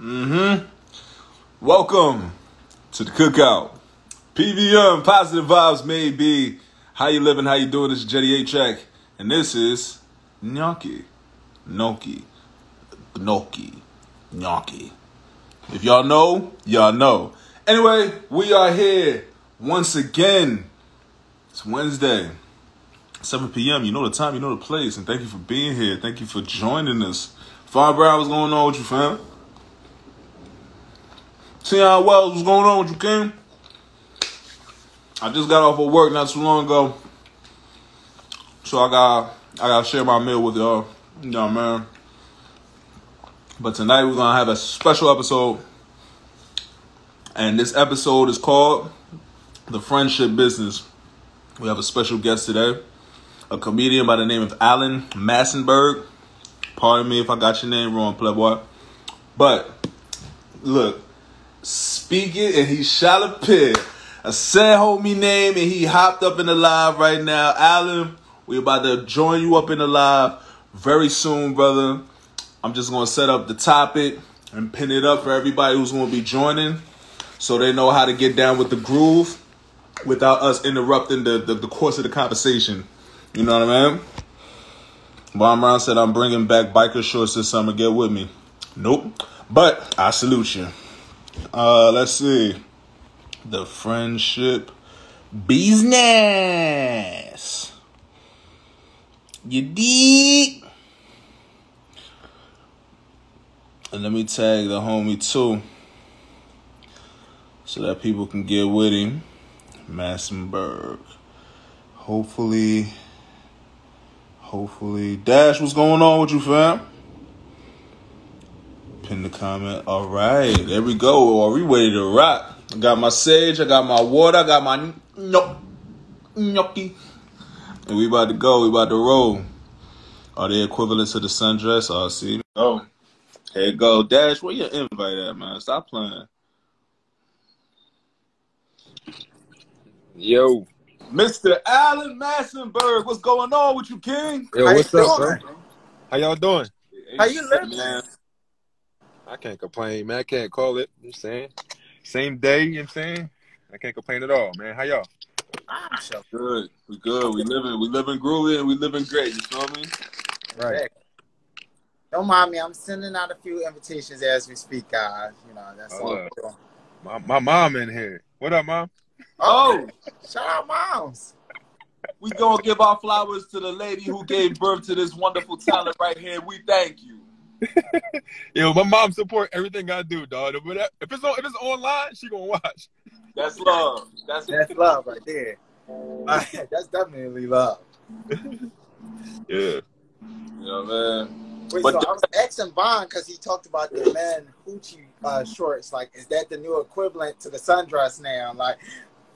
Mm-hmm. Welcome to the cookout. PVM, positive vibes may be. How you living? How you doing? This is Jetty 8 Track. And this is Gnocchi. Gnocchi. Gnocchi. Gnocchi. If y'all know, y'all know. Anyway, we are here once again. It's Wednesday. 7 p.m. You know the time, you know the place, and thank you for being here. Thank you for joining us. Five what's going on with you, fam? Tion Wells, what's going on with you, King? I just got off of work not too long ago, so I got I got to share my meal with y'all. You know, man. But tonight we're gonna have a special episode, and this episode is called "The Friendship Business." We have a special guest today a comedian by the name of Alan Massenburg. Pardon me if I got your name wrong, Playboy. But look, speaking and he shot a pig. I said homie name and he hopped up in the live right now. Alan, we about to join you up in the live very soon, brother. I'm just gonna set up the topic and pin it up for everybody who's gonna be joining so they know how to get down with the groove without us interrupting the, the, the course of the conversation. You know what I mean? Bomb Brown said, I'm bringing back biker shorts this summer. Get with me. Nope. But I salute you. Uh, let's see. The friendship business. You dig? And let me tag the homie too. So that people can get with him. Massenburg. Hopefully Hopefully. Dash, what's going on with you, fam? Pin the comment. All right, there we go. Are we ready to rock? I got my sage, I got my water, I got my gnocchi. And we about to go. We about to roll. Are they equivalent to the sundress? Oh, see. Oh, here you go. Dash, where your invite at, man? Stop playing. Yo. Mr. Alan Massenburg, what's going on with you, King? Yo, what's up, bro? How y'all doing? How you living? Man? I can't complain, man. I can't call it. I'm saying. Same day, you know what I'm saying? I can't complain at all, man. How y'all? I'm so good. We good. We living we living groovy and we living great, you feel me? Right. Don't mind me. I'm sending out a few invitations as we speak, guys. You know, that's oh, all. My, my mom in here. What up, mom? Oh, shout out moms. We gonna give our flowers to the lady who gave birth to this wonderful talent right here. We thank you. Yo, my mom support everything I do, dog. If it's on, if it's online, she gonna watch. That's love. That's that's love right there. that's definitely love. yeah. Yeah, man. Wait, but so I was asking Bond because he talked about the men hoochie uh, shorts. Like, is that the new equivalent to the sundress now? Like,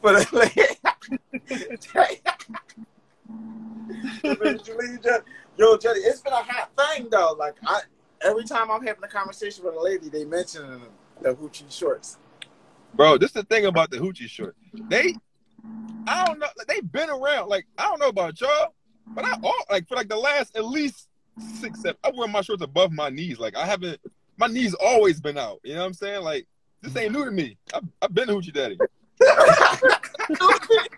for the Yo, Jetty, it's been a hot thing though. Like, I every time I'm having a conversation with a lady, they mention the hoochie shorts. Bro, this is the thing about the hoochie short. They, I don't know, they've been around. Like, I don't know about y'all, but I all like for like the last at least six, seven. I wear my shorts above my knees. Like I haven't, my knees always been out. You know what I'm saying? Like this ain't new to me. I've, I've been hoochie daddy.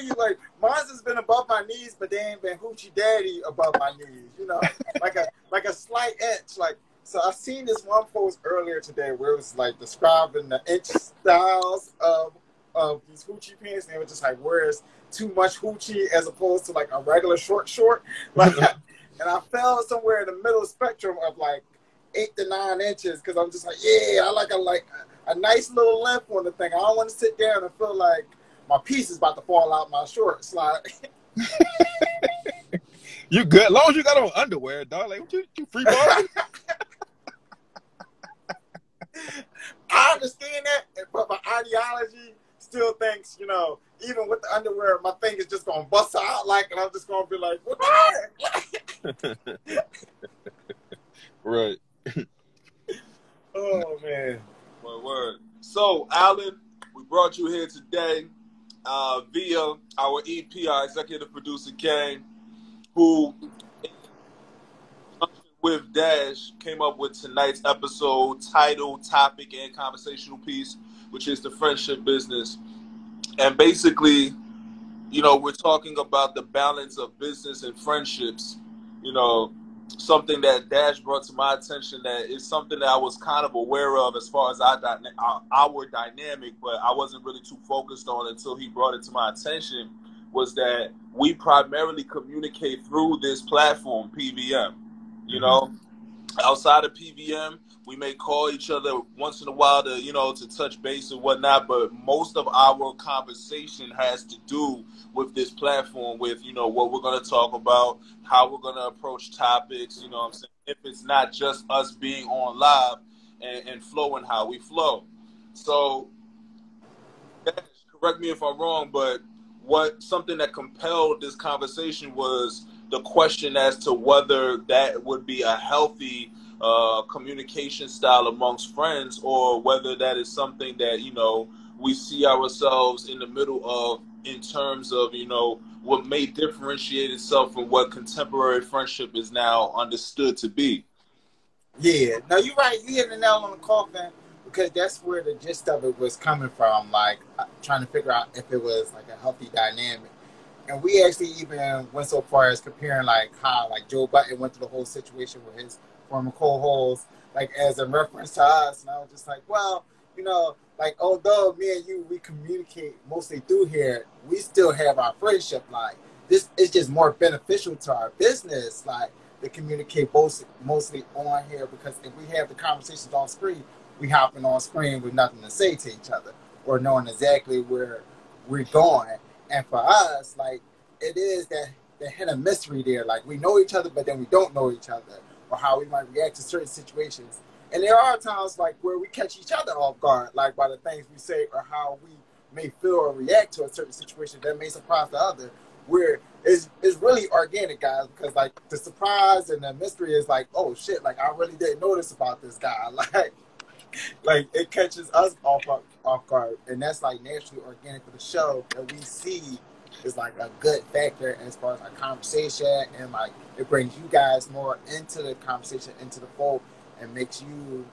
Feel you. Like mine's has been above my knees, but they ain't been hoochie daddy above my knees. You know, like a like a slight inch. Like so, I seen this one post earlier today where it was like describing the inch styles of of these hoochie pants, and it was just like, where's too much hoochie as opposed to like a regular short short. Like, and I fell somewhere in the middle spectrum of like eight to nine inches because I'm just like, yeah, I like a like a, a nice little length on the thing. I don't want to sit down and feel like my piece is about to fall out my shorts. Like, you good? As long as you got on underwear, dog. Like, you, you free ball? I understand that, but my ideology still thinks, you know, even with the underwear, my thing is just gonna bust out like, and I'm just gonna be like, what right. oh man. Word, word. So, Alan, we brought you here today uh, via our EP, our executive producer Kane, who with Dash came up with tonight's episode title, topic, and conversational piece, which is the friendship business. And basically, you know, we're talking about the balance of business and friendships. You know, something that Dash brought to my attention that is something that I was kind of aware of as far as our, our dynamic, but I wasn't really too focused on until he brought it to my attention was that we primarily communicate through this platform, PVM. You mm-hmm. know, outside of PVM, we may call each other once in a while to, you know, to touch base and whatnot, but most of our conversation has to do with this platform, with, you know, what we're going to talk about, how we're going to approach topics, you know I'm saying? If it's not just us being on live and, and flowing how we flow. So, correct me if I'm wrong, but what something that compelled this conversation was the question as to whether that would be a healthy uh, communication style amongst friends or whether that is something that you know we see ourselves in the middle of in terms of you know what may differentiate itself from what contemporary friendship is now understood to be. Yeah. No you're right. You hit the nail on the coffin because that's where the gist of it was coming from like uh, trying to figure out if it was like a healthy dynamic. And we actually even went so far as comparing like how like Joe Budden went through the whole situation with his former co-host, like as a reference to us. And I was just like, well, you know, like although me and you we communicate mostly through here, we still have our friendship. Like this is just more beneficial to our business. Like to communicate both mostly on here because if we have the conversations on screen, we hopping on screen with nothing to say to each other or knowing exactly where we're going. And for us, like it is that the hidden mystery there. Like we know each other, but then we don't know each other, or how we might react to certain situations. And there are times like where we catch each other off guard, like by the things we say or how we may feel or react to a certain situation that may surprise the other. Where it's, it's really organic, guys, because like the surprise and the mystery is like, oh shit, like I really didn't notice about this guy. Like, like it catches us off off guard, and that's like naturally organic for the show that we see is like a good factor as far as our conversation and like it brings you guys more into the conversation, into the fold, and makes you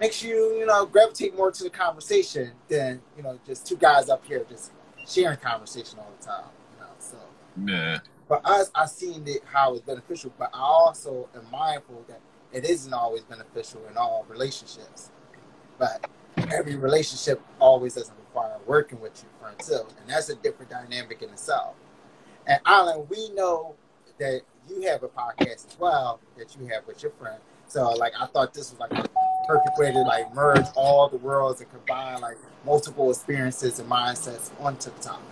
makes you you know gravitate more to the conversation than you know just two guys up here just sharing conversation all the time. You know, so yeah. For us, I've seen it how it's beneficial, but I also am mindful that it isn't always beneficial in all relationships. But every relationship always doesn't require working with you for itself, and that's a different dynamic in itself. And Alan, we know that you have a podcast as well that you have with your friend. So like I thought this was like a perfect way to like merge all the worlds and combine like multiple experiences and mindsets onto the topic.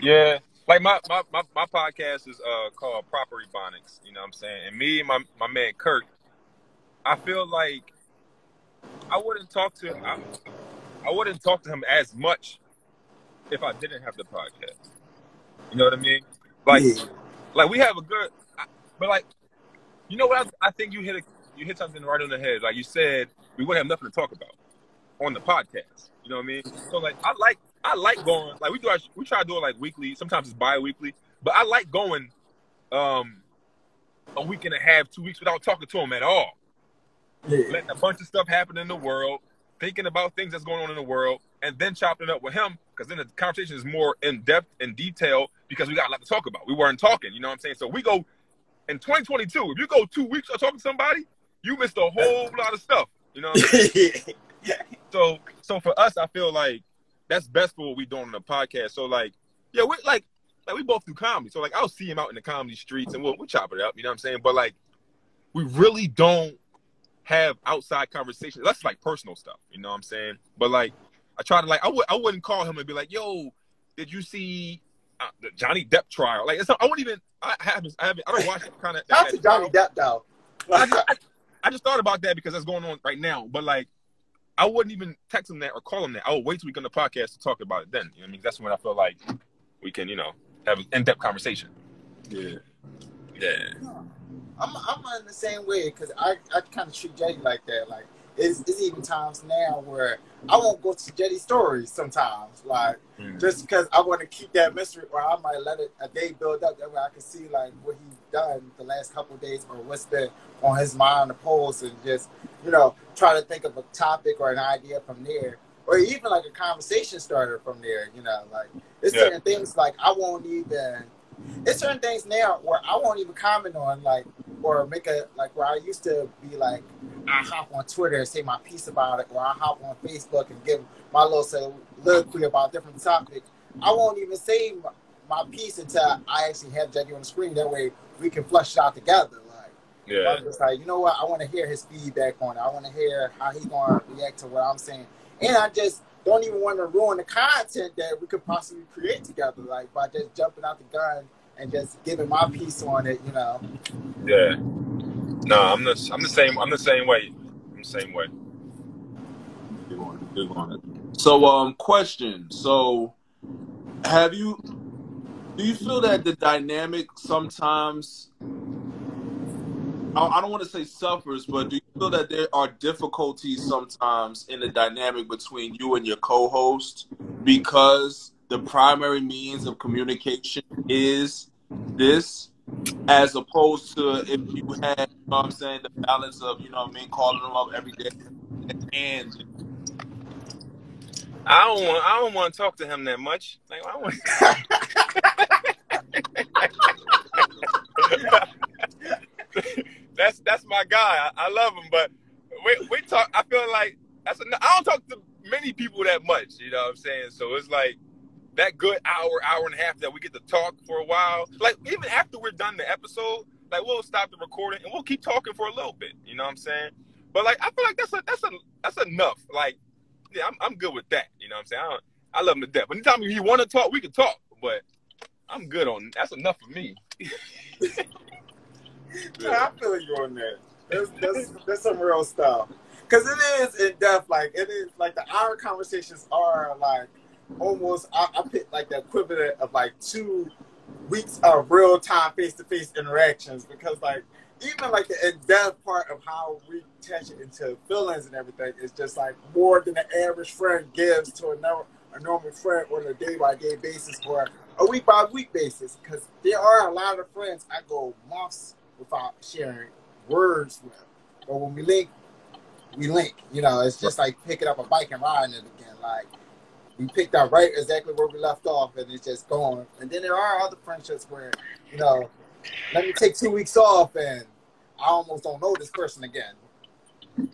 Yeah. Like my, my, my, my podcast is uh, called Proper Ebonics, you know what I'm saying? And me and my, my man Kirk, I feel like I wouldn't talk to I, I wouldn't talk to him as much if I didn't have the podcast. You know what I mean? Like, yeah. like we have a good, but like, you know what? I, I think you hit a, you hit something right on the head. Like you said, we wouldn't have nothing to talk about on the podcast. You know what I mean? So like, I like I like going like we do. Our, we try to do it like weekly. Sometimes it's bi-weekly, but I like going um a week and a half, two weeks without talking to him at all. Yeah. Letting a bunch of stuff happen in the world, thinking about things that's going on in the world, and then chopping it up with him because then the conversation is more in depth and detail because we got a lot to talk about. We weren't talking, you know what I'm saying? So we go in 2022. If you go two weeks of talking to somebody, you missed a whole lot of stuff. You know. so so for us, I feel like that's best for what we doing on the podcast. So like, yeah, we like like we both do comedy. So like I'll see him out in the comedy streets and we'll we'll chop it up. You know what I'm saying? But like, we really don't have outside conversations. That's like personal stuff, you know what I'm saying? But like, I try to like, I would I wouldn't call him and be like, "Yo, did you see uh, the Johnny Depp trial?" Like, it's not, I wouldn't even. I haven't. I haven't. I don't watch kind of. Not to Johnny Depp though. I, just, I, I just thought about that because that's going on right now. But like, I wouldn't even text him that or call him that. I would wait till we get on the podcast to talk about it then. You know what I mean? That's when I feel like we can, you know, have an in-depth conversation. Yeah. Yeah. I'm I'm in the same way because I, I kind of treat Jetty like that. Like it's, it's even times now where I won't go to Jetty stories sometimes, like mm. just because I want to keep that mystery, or I might let it a day build up that way I can see like what he's done the last couple days or what's been on his mind, the polls, and just you know try to think of a topic or an idea from there, or even like a conversation starter from there. You know, like it's Yeah. certain things like I won't even. It's certain things now where I won't even comment on like or make a like where I used to be like I hop on Twitter and say my piece about it, or I hop on Facebook and give my little say, soliloquy about different topics. I won't even say my, my piece until I actually have Jackie on the screen. That way we can flush it out together. Like Yeah. I'm just like, you know what? I want to hear his feedback on it. I want to hear how he's going to react to what I'm saying, and I just don't even want to ruin the content that we could possibly create together, like by just jumping out the gun and just giving my piece on it. You know. Yeah. No, I'm the I'm the same I'm the same way. I'm the same way. Big on it, big on it. So, um, question. So, have you? Do you feel that the dynamic sometimes? I I don't want to say suffers, but do you feel that there are difficulties sometimes in the dynamic between you and your co-host because the primary means of communication is this, as opposed to if you had, you know what I'm saying, the balance of, you know what I mean, calling them up every day and I don't want I don't want to talk to him that much. Like I want That's that's my guy. I, I love him, but we we talk I feel like that's a, I don't talk to many people that much, you know what I'm saying? So it's like that good hour, hour and a half that we get to talk for a while. Like even after we're done the episode, like we'll stop the recording and we'll keep talking for a little bit. You know what I'm saying? But like I feel like that's a that's a that's enough. Like yeah, I'm I'm good with that. You know what I'm saying? I, I love him to death. Anytime you want to talk, we can talk. But I'm good on that's enough for me. Yeah, I feel you on that. That's, that's, that's some real stuff. Because it is in depth. Like, it is like the hour conversations are like almost, I, I pick like the equivalent of like two weeks of real time face to face interactions. Because, like, even like the in depth part of how we attach it into feelings and everything is just like more than the average friend gives to a, no, a normal friend on a day by day basis or a week by week basis. Because there are a lot of friends I go months without sharing words with. But when we link, we link. You know, it's just like picking up a bike and riding it again. Like we picked up right exactly where we left off, and it's just going. And then there are other friendships where, you know, let me take two weeks off, and I almost don't know this person again.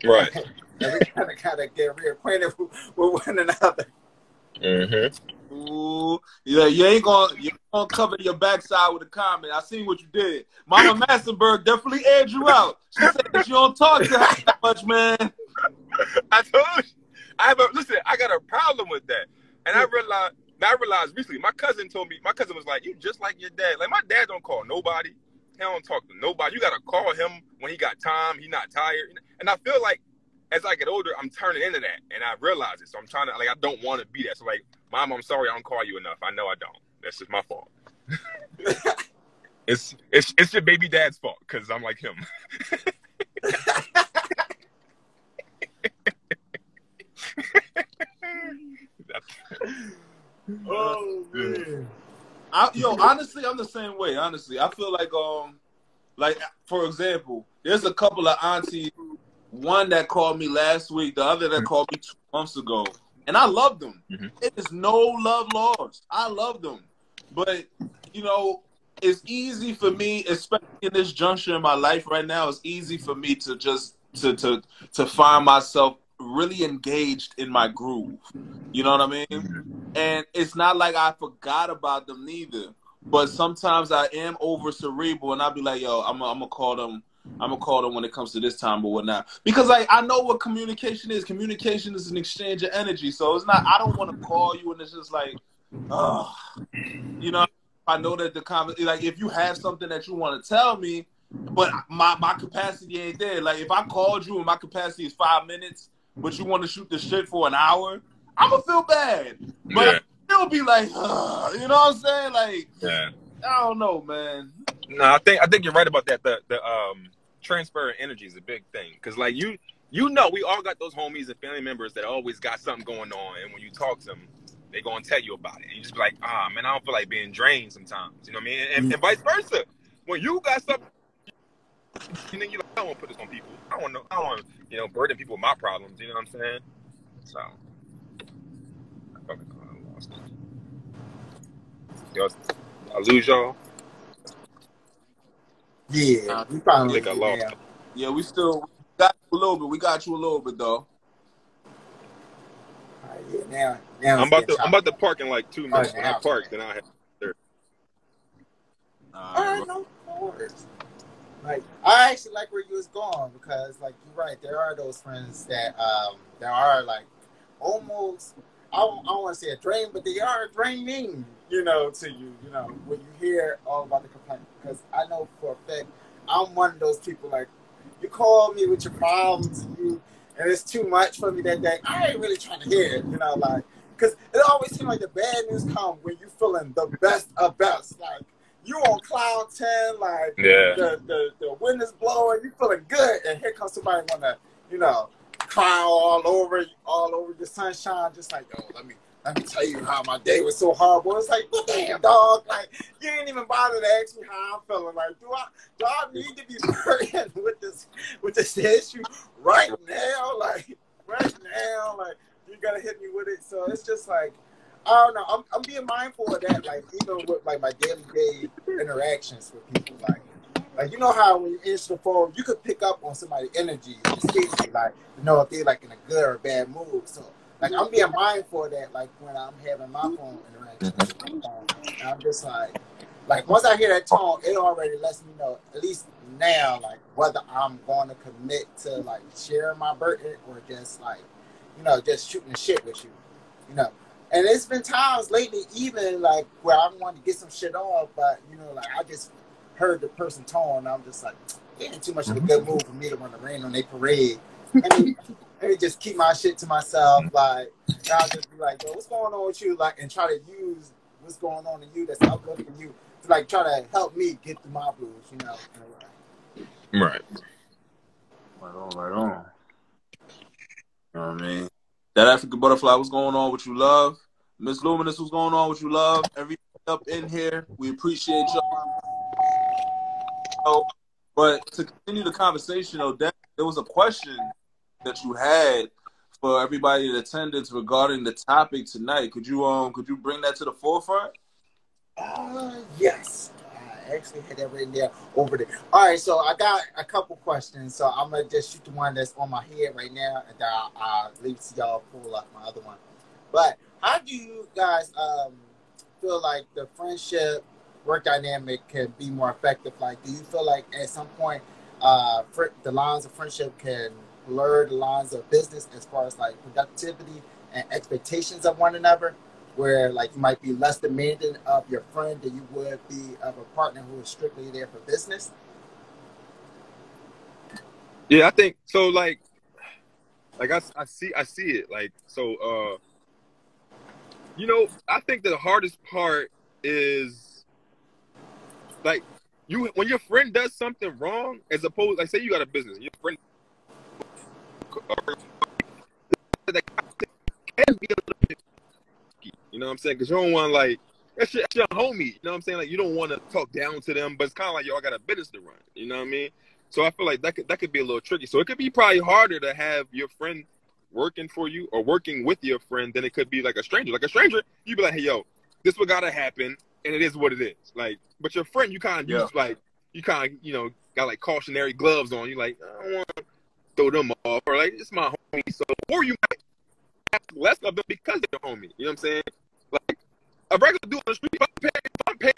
Right. and we kind of kind of get reacquainted with, with one another. Mm-hmm. Ooh, yeah, you ain't gonna you ain't gonna cover your backside with a comment. I seen what you did. Mama Massenburg definitely aired you out. She said that you don't talk to her that much, man. I told you. I have a listen. I got a problem with that, and I realized. I realized recently. My cousin told me. My cousin was like, "You just like your dad. Like my dad don't call nobody. He don't talk to nobody. You gotta call him when he got time. He not tired. And I feel like as I get older, I'm turning into that, and I realize it. So I'm trying to like. I don't want to be that. So like, mom, I'm sorry. I don't call you enough. I know I don't. That's just my fault. it's it's it's your baby dad's fault because I'm like him. Oh man. I, yo, honestly, I'm the same way. Honestly, I feel like um, like for example, there's a couple of aunties. One that called me last week, the other that called me two months ago, and I love them. Mhm. It is no love lost. I love them, but you know, it's easy for me, especially in this juncture in my life right now. It's easy for me to just to to to find myself really engaged in my groove. You know what I mean? And it's not like I forgot about them neither. But sometimes I am over cerebral, and I'll be like, "Yo, I'm gonna call them. I'm gonna call them when it comes to this time or whatnot." Because like I know what communication is. Communication is an exchange of energy. So it's not. I don't want to call you, and it's just like, oh, you know. I know that the comment, like, if you have something that you want to tell me, but my my capacity ain't there. Like, if I called you and my capacity is five minutes, but you want to shoot the shit for an hour, I'm gonna feel bad. But Yeah. it'll be like, you know what I'm saying? Like, Yeah. I don't know, man. No, I think I think you're right about that. The the um transfer of energy is a big thing because like you you know we all got those homies and family members that always got something going on, and when you talk to them, they gonna tell you about it. And you just be like, ah man, I don't feel like being drained sometimes. You know what I mean? And, and vice versa. when you got something, and then you like, I don't want to put this on people. I don't to, I don't want you know, burden people with my problems. You know what I'm saying? So, I fucking I lost it. I lose y'all. Yeah, we probably I I lost. yeah. Yeah, we still we got you a little bit. We got you a little bit though. All right, yeah, now, now I'm about to, I'm about to park in like two minutes. When I now. park, then I have. All All right, right, no, no worries. Like I actually like where you was going because, like, you're right. There are those friends that um that are like almost I don't, I don't want to say a drain, but they are draining. You know, to you. You know, when you hear all about the complaint, because I know for a fact I'm one of those people. Like, you call me with your problems, and you and it's too much for me that day. I ain't really trying to hear it. You know, like because it always seems like the bad news come when you feeling the best of best. Like you on cloud ten, like Yeah. the, the the wind is blowing, you feeling good, and here comes somebody wanna, you know, cry all over all over the sunshine, just like, yo, let me let me tell you how my day was so horrible. It's like, damn, dog, like you ain't even bother to ask me how I'm feeling. Like, do I do I need to be burdened with this with this issue right now? Like right now, like you gotta hit me with it. So it's just like I don't know. I'm, I'm being mindful of that. Like even with like my daily day interactions with people. Like like you know how when you answer the phone, you could pick up on somebody's energy. Like you know if they're like in a good or bad mood. So like I'm being mindful of that. Like when I'm having my phone interaction, mm-hmm. my I'm just like like once I hear that tone, it already lets me know at least now like whether I'm going to commit to like sharing my burden or just like you know just shooting the shit with you. You know. And it's been times lately, even like where I wanted to get some shit off, but you know, like I just heard the person tone, and I'm just like, it ain't too much of a mm-hmm. good move for me to want to rain on their parade. Let me, let me just keep my shit to myself, like, and I'll just be like, yo, what's going on with you, like, and try to use what's going on in you that's uplifting you to like try to help me get through my blues, you know. in a way. Right. right on, right on. You know what I mean? That African butterfly, what's going on? What you love? Miss Luminous, what's going on? What you love? Everything up in here. We appreciate y'all. So, but to continue the conversation, though, that, there was a question that you had for everybody in attendance regarding the topic tonight. Could you um could you bring that to the forefront? Uh, yes. I actually had that written there over there. All right, so I got a couple questions. So I'm gonna just shoot the one that's on my head right now, and then I'll, I'll leave to y'all pull up my other one. But how do you guys um, feel like the friendship work dynamic can be more effective? Like, do you feel like at some point uh, fr- the lines of friendship can blur the lines of business as far as like productivity and expectations of one another? where like you might be less demanding of your friend than you would be of a partner who is strictly there for business. Yeah, I think so. Like, like I, I see, I see it. Like, so, uh, you know, I think the hardest part is like you when your friend does something wrong, as opposed, like, say you got a business, your friend can be a little bit, you know what I'm saying? Because you don't want like that's your, that's your homie. You know what I'm saying? Like you don't want to talk down to them, but it's kind of like yo, I got a business to run. You know what I mean? So I feel like that could that could be a little tricky. So it could be probably harder to have your friend working for you or working with your friend than it could be like a stranger. Like a stranger, you'd be like, hey yo, this what gotta happen, and it is what it is. Like, but your friend, you kind of Yeah. use like you kind of you know got like cautionary gloves on. You like I don't want to throw them off or like it's my homie. So or you might have less of them because they're your homie. You know what I'm saying? Like a regular dude on the street, if I'm paying, if I'm paying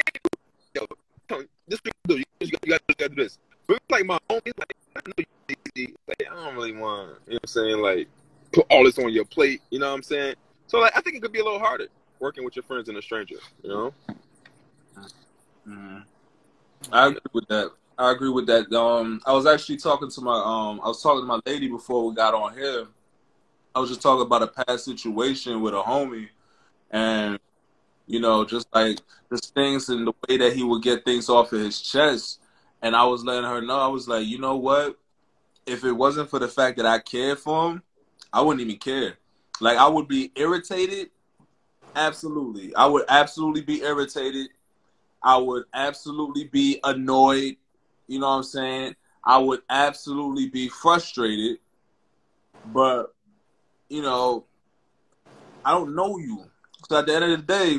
yo, come on, this do you, you, got, you, got, you got to do this. But it's like my homie, like I know you. Like I don't really want, you know what I'm saying? Like put all this on your plate. You know what I'm saying? So like I think it could be a little harder working with your friends and a stranger. You know? Mhm. I agree with that. I agree with that. Um, I was actually talking to my um, I was talking to my lady before we got on here. I was just talking about a past situation with a homie, and you know, just like just things and the way that he would get things off of his chest. And I was letting her know, I was like, you know what? If it wasn't for the fact that I cared for him, I wouldn't even care. Like I would be irritated. Absolutely, I would absolutely be irritated I would absolutely be annoyed. You know what I'm saying? I would absolutely be frustrated. But, you know, I don't know you. So at the end of the day,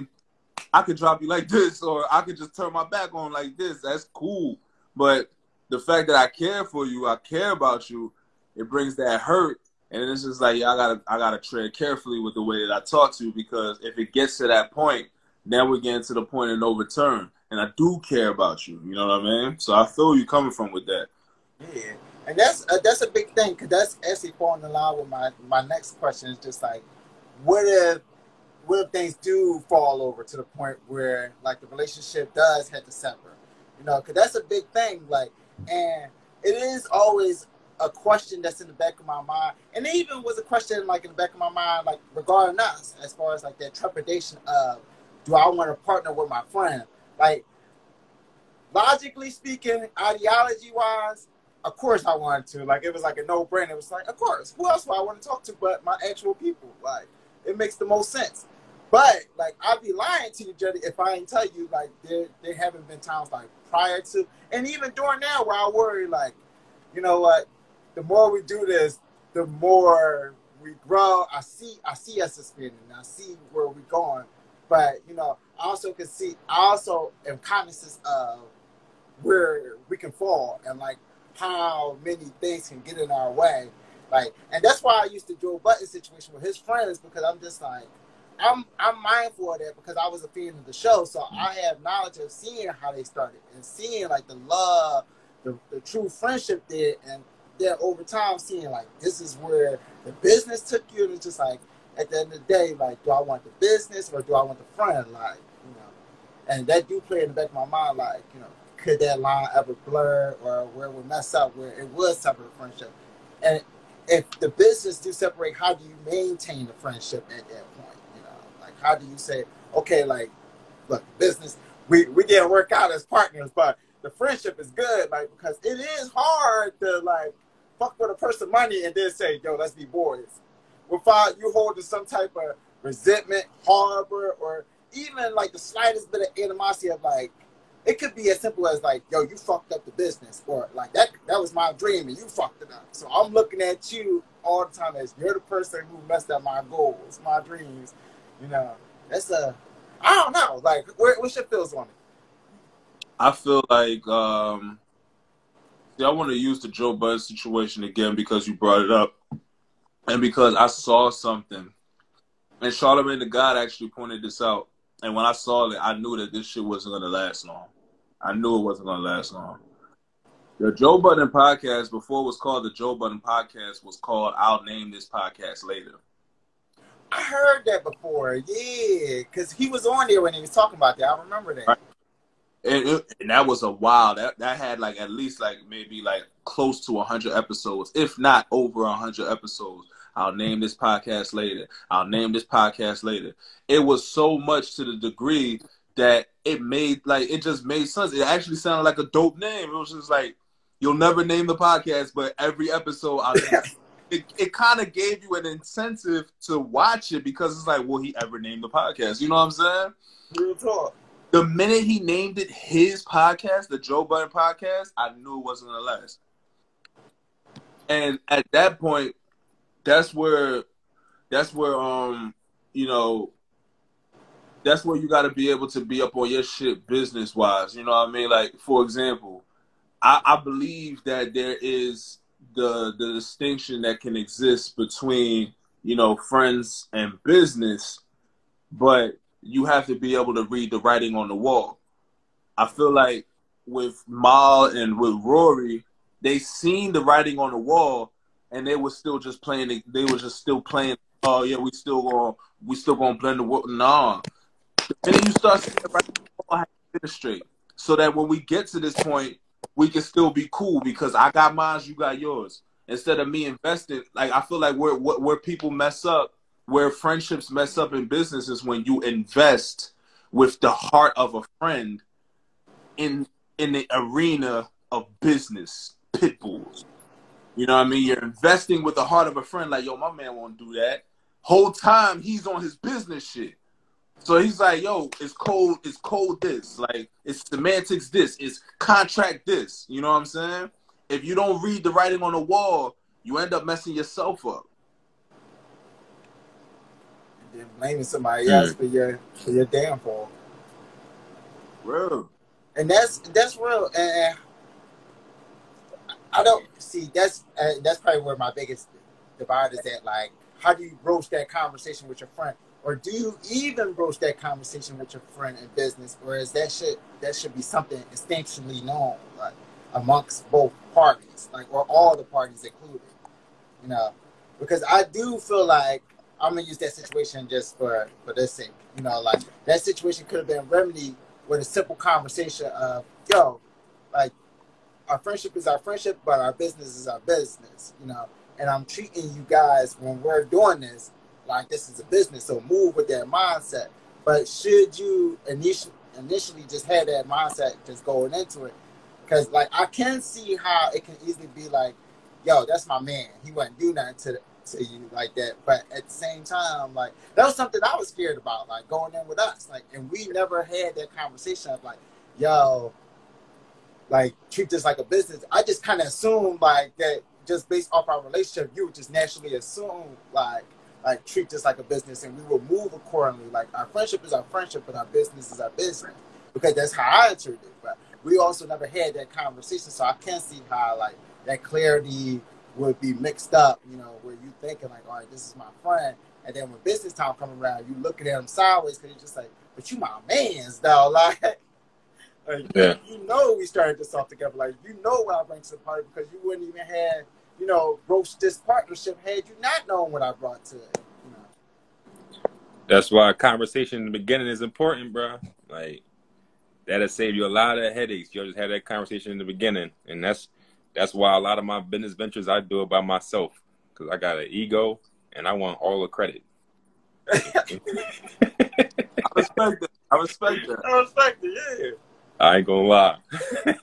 I could drop you like this or I could just turn my back on like this. That's cool. But the fact that I care for you, I care about you, it brings that hurt. And it's just like, yeah, I gotta I gotta tread carefully with the way that I talk to you because if it gets to that point, now we're getting to the point of no return. And I do care about you. You know what I mean? So I feel you coming from with that. Yeah, and that's uh, that's a big thing because that's actually falling in line with my my next question. Is just like, what if what if things do fall over to the point where like the relationship does have to sever? You know, because that's a big thing. Like, and it is always a question that's in the back of my mind, and it even was a question like in the back of my mind, like regarding us, as far as like that trepidation of, do I want to partner with my friend? Like, logically speaking, ideology wise, of course I wanted to. Like, it was like a no brainer. It was like, of course, who else would I want to talk to but my actual people? Like, it makes the most sense. But like, I'd be lying to you, Jody, if I didn't tell you like there there haven't been times like prior to, and even during now where I worry like, you know what, the more we do this, the more we grow. I see I see us expanding. I see where we're going. But you know, I also can see. I also am cognizant of where we can fall and like how many things can get in our way. Like, and that's why I used to Joe Budden situation with his friends because I'm just like, I'm I'm mindful of that because I was a fan of the show, so I have knowledge of seeing how they started and seeing like the love, the, the true friendship there, and then over time seeing like this is where the business took you, and it's just like at the end of the day, like do I want the business or do I want the friend? Like you know, and that do play in the back of my mind, like you know, could that line ever blur or where we mess up where it was separate friendship, and if the business do separate, how do you maintain the friendship at that point? You know, like, how do you say, okay, like, look, business, we, we didn't work out as partners, but the friendship is good, like, because it is hard to, like, fuck with a person money and then say, yo, let's be boys. Without you holding some type of resentment, harbor, or even, like, the slightest bit of animosity of, like, it could be as simple as like, yo, you fucked up the business, or like that that was my dream and you fucked it up. So I'm looking at you all the time as you're the person who messed up my goals, my dreams, you know, that's a I don't know. Like, where, what's your feels on it? I feel like um, see, I want to use the Joe Budden situation again because you brought it up, and because I saw something, and Charlamagne the God actually pointed this out, and when I saw it, I knew that this shit wasn't gonna last long. I knew it wasn't gonna last long. The Joe Budden podcast, before it was called the Joe Budden podcast, was called I'll Name This Podcast Later. I heard that before. Yeah, because he was on there when he was talking about that. I remember that. And, and, that was a while. That that had like at least like maybe like close to hundred episodes, if not over hundred episodes. I'll name this podcast later. I'll name this podcast later. It was so much to the degree that it made like it just made sense. It actually sounded like a dope name. It was just like you'll never name the podcast, but every episode I'll it, it kind of gave you an incentive to watch it because it's like, will he ever name the podcast? You know what I'm saying? Real talk. The minute he named it his podcast, the Joe Budden podcast, I knew it wasn't gonna last. And at that point, that's where, that's where, um, you know, that's where you got to be able to be up on your shit business wise. You know what I mean? Like, for example, I, I believe that there is the the distinction that can exist between you know friends and business, but you have to be able to read the writing on the wall. I feel like with Mal and with Rory, they seen the writing on the wall, and they were still just playing. They were just still playing. Oh yeah, we still gonna we still gonna blend the world. Nah, and then you start seeing the writing on the straight, so that when we get to this point, we can still be cool because I got mine, you got yours. Instead of me investing, like I feel like where where people mess up, where friendships mess up in business is when you invest with the heart of a friend in in the arena of business pit bulls. You know what I mean? You're investing with the heart of a friend, like yo, my man won't do that. Whole time he's on his business shit. So he's like, yo, it's cold, it's cold this, like it's semantics this, it's contract this. You know what I'm saying? If you don't read the writing on the wall, you end up messing yourself up. Then blaming somebody else for your for your downfall. Real. And that's that's real. And I don't see that's uh, that's probably where my biggest divide is at. Like, how do you broach that conversation with your friend, or do you even broach that conversation with your friend in business, or is that should that should be something instinctually known, like amongst both parties, like or all the parties included, you know? Because I do feel like I'm gonna use that situation just for for this sake, you know, like that situation could have been remedied with a simple conversation of, yo, like our friendship is our friendship, but our business is our business, you know. And I'm treating you guys when we're doing this like this is a business, so move with that mindset. But should you initially initially just have that mindset just going into it? Because like I can see how it can easily be like, yo, that's my man. He wouldn't do nothing to to you like that. But at the same time, like that was something I was scared about, like going in with us. Like and we never had that conversation of like, yo, like treat this like a business. I just kind of assumed like that just based off our relationship, you would just naturally assume like like treat this like a business and we will move accordingly. Like our friendship is our friendship, but our business is our business because that's how I entered it. But we also never had that conversation, so I can see how like that clarity would be mixed up. You know, where you thinking like, all right, this is my friend, and then when business time come around, you looking at him sideways because you're just like, but you my man's though, like. Like, Yeah. you know we started this off together. Like you know what I bring to the party because you wouldn't even have, you know, broached this partnership had you not known what I brought to it. You know. That's why conversation in the beginning is important, bro. Like that'll save you a lot of headaches. You'll just have that conversation in the beginning, and that's that's why a lot of my business ventures I do it by myself because I got an ego and I want all the credit. I respect that. I respect that. I respect it, yeah. I ain't gonna lie.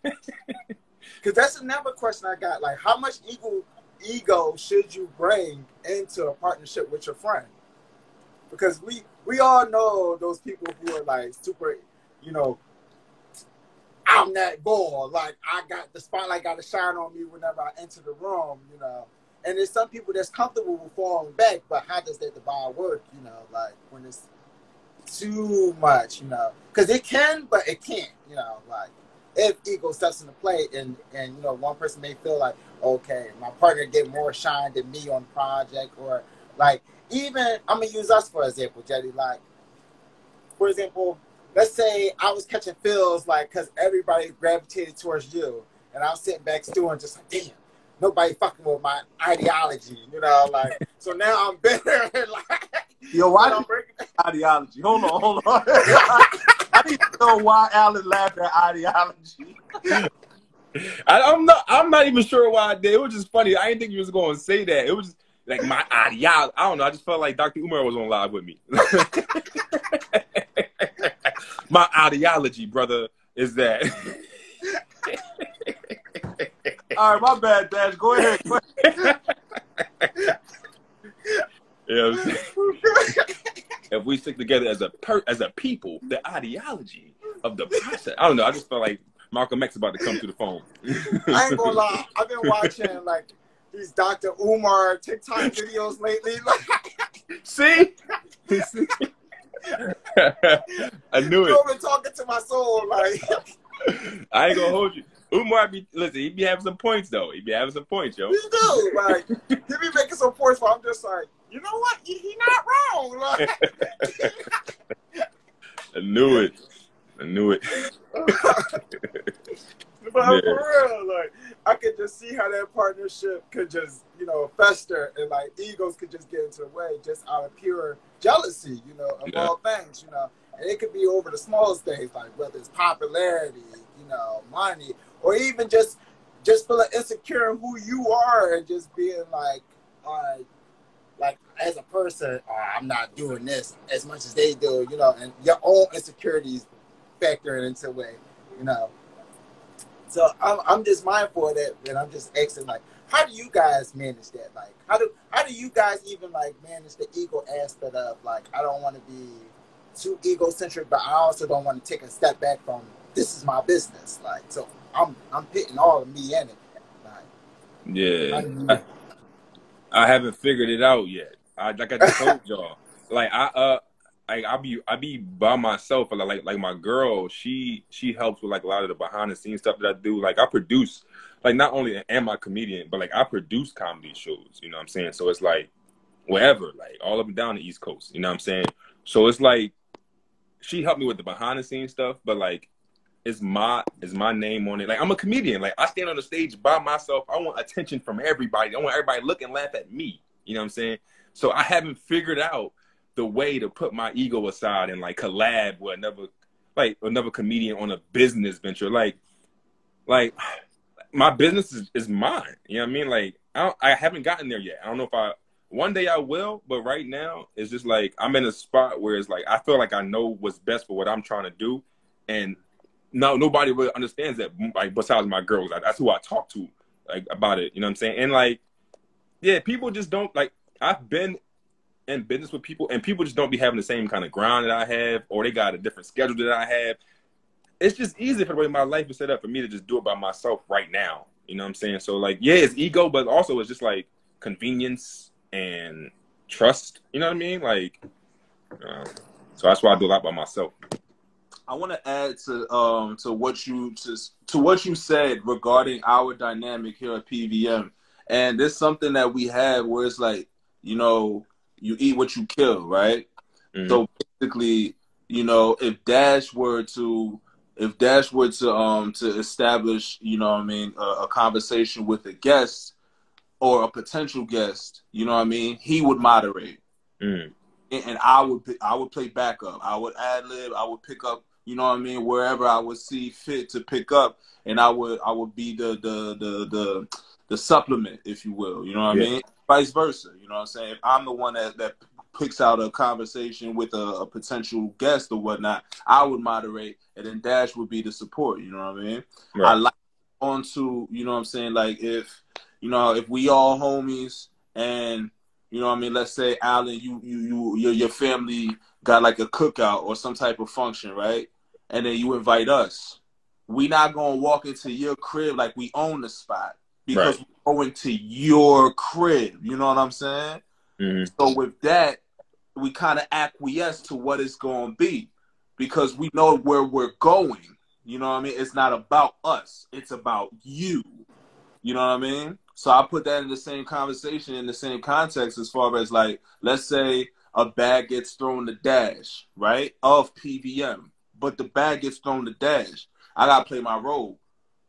Because that's another question I got. Like, how much ego ego should you bring into a partnership with your friend? Because we we all know those people who are like super, you know, I'm that ball. Like I got the spotlight got to shine on me whenever I enter the room, you know. And there's some people that's comfortable with falling back, but how does that divide work? You know, like when it's too much, you know, because it can, but it can't, you know, like if ego steps into play and and you know one person may feel like okay my partner get more shine than me on project or like even i'm gonna use us for example jetty like for example let's say i was catching feels like because everybody gravitated towards you and i was sitting back stewing just like damn nobody fucking with my ideology you know like so now i'm bitter like Yo, why I'm did breaking- ideology? Hold on, hold on. I need to know why Alan laughed at ideology. I, I'm not. I'm not even sure why I did. It was just funny. I didn't think you was going to say that. It was just like my ideology. I don't know. I just felt like Dr. Umar was on live with me. my ideology, brother, is that. All right, my bad, Dash. Go ahead. Go ahead. Yeah, if we stick together as a per, as a people, the ideology of the process. I don't know. I just felt like Malcolm X about to come to the phone. I ain't gonna lie. I've been watching like these Dr. Umar TikTok videos lately. See, I knew it. you've been talking to my soul. Like, I ain't gonna hold you. Umar be listen. He be having some points though. He be having some points, yo. you do. Like, he be making some points where I'm just like, you know what? He, he not wrong. Like, I knew it. I knew it. but Yeah. for real, like, I could just see how that partnership could just, you know, fester and like egos could just get into the way just out of pure jealousy, you know, of Yeah. all things, you know. And it could be over the smallest things, like whether it's popularity, you know, money, or even just just feeling insecure in who you are and just being like, right, like as a person, oh, I'm not doing this as much as they do, you know, and your own insecurities factoring into way, you know. So I'm, I'm just mindful of that, and I'm just asking, like, how do you guys manage that? Like, how do how do you guys even like manage the ego aspect of like, I don't want to be too egocentric, but I also don't want to take a step back from this is my business. Like, so I'm I'm putting all of me in it. Like, Yeah. I, I haven't figured it out yet. I like I just told y'all. Like I uh like I be I be by myself like like like my girl, she she helps with like a lot of the behind the scenes stuff that I do. Like I produce like not only am I comedian, but like I produce comedy shows, you know what I'm saying? So it's like wherever, like all up and down the East Coast, you know what I'm saying? So it's like she helped me with the behind the scenes stuff, but like it's my it's my name on it. Like I'm a comedian. Like I stand on the stage by myself. I want attention from everybody. I want everybody look and laugh at me. You know what I'm saying? So I haven't figured out the way to put my ego aside and like collab with another like another comedian on a business venture. Like like my business is, is mine. You know what I mean? Like I I haven't gotten there yet. I don't know if I one day I will, but right now it's just like I'm in a spot where it's like I feel like I know what's best for what I'm trying to do, and no nobody really understands that like besides my girls. Like, that's who I talk to like about it. You know what I'm saying? And like, yeah, people just don't like. I've been in business with people, and people just don't be having the same kind of grind that I have, or they got a different schedule that I have. It's just easy for the way my life is set up for me to just do it by myself right now. You know what I'm saying? So like, yeah, it's ego, but also it's just like convenience and trust. You know what I mean? Like, uh, so that's why I do a lot by myself. I want to add to um to what you to to what you said regarding our dynamic here at PVM, and there's something that we have where it's like you know you eat what you kill, right? Mm-hmm. So basically, you know, if Dash were to if Dash were to um to establish, you know, I mean, a, a conversation with a guest or a potential guest, you know what I mean, he would moderate. Mm. And, and I would I would play backup. I would ad lib. I would pick up you know what I mean, wherever I would see fit to pick up, and I would I would be the the the the, the supplement, if you will. You know what yeah. I mean? Vice versa. You know what I'm saying? If I'm the one that that picks out a conversation with a, a, potential guest or whatnot, I would moderate, and then Dash would be the support. You know what I mean? Right. I like on to you know what I'm saying. Like if you know if we all homies and you know what I mean. Let's say Alan, you you you your your family got like a cookout or some type of function, right? and then you invite us. We not gonna walk into your crib like we own the spot because right. we're going to your crib. You know what I'm saying? Mm-hmm. So with that, we kind of acquiesce to what it's gonna be because we know where we're going. You know what I mean? It's not about us. It's about you. You know what I mean? So I put that in the same conversation in the same context as far as like, let's say a bag gets thrown to Dash, right? Of PVM but the bag gets thrown to Dash. I gotta play my role.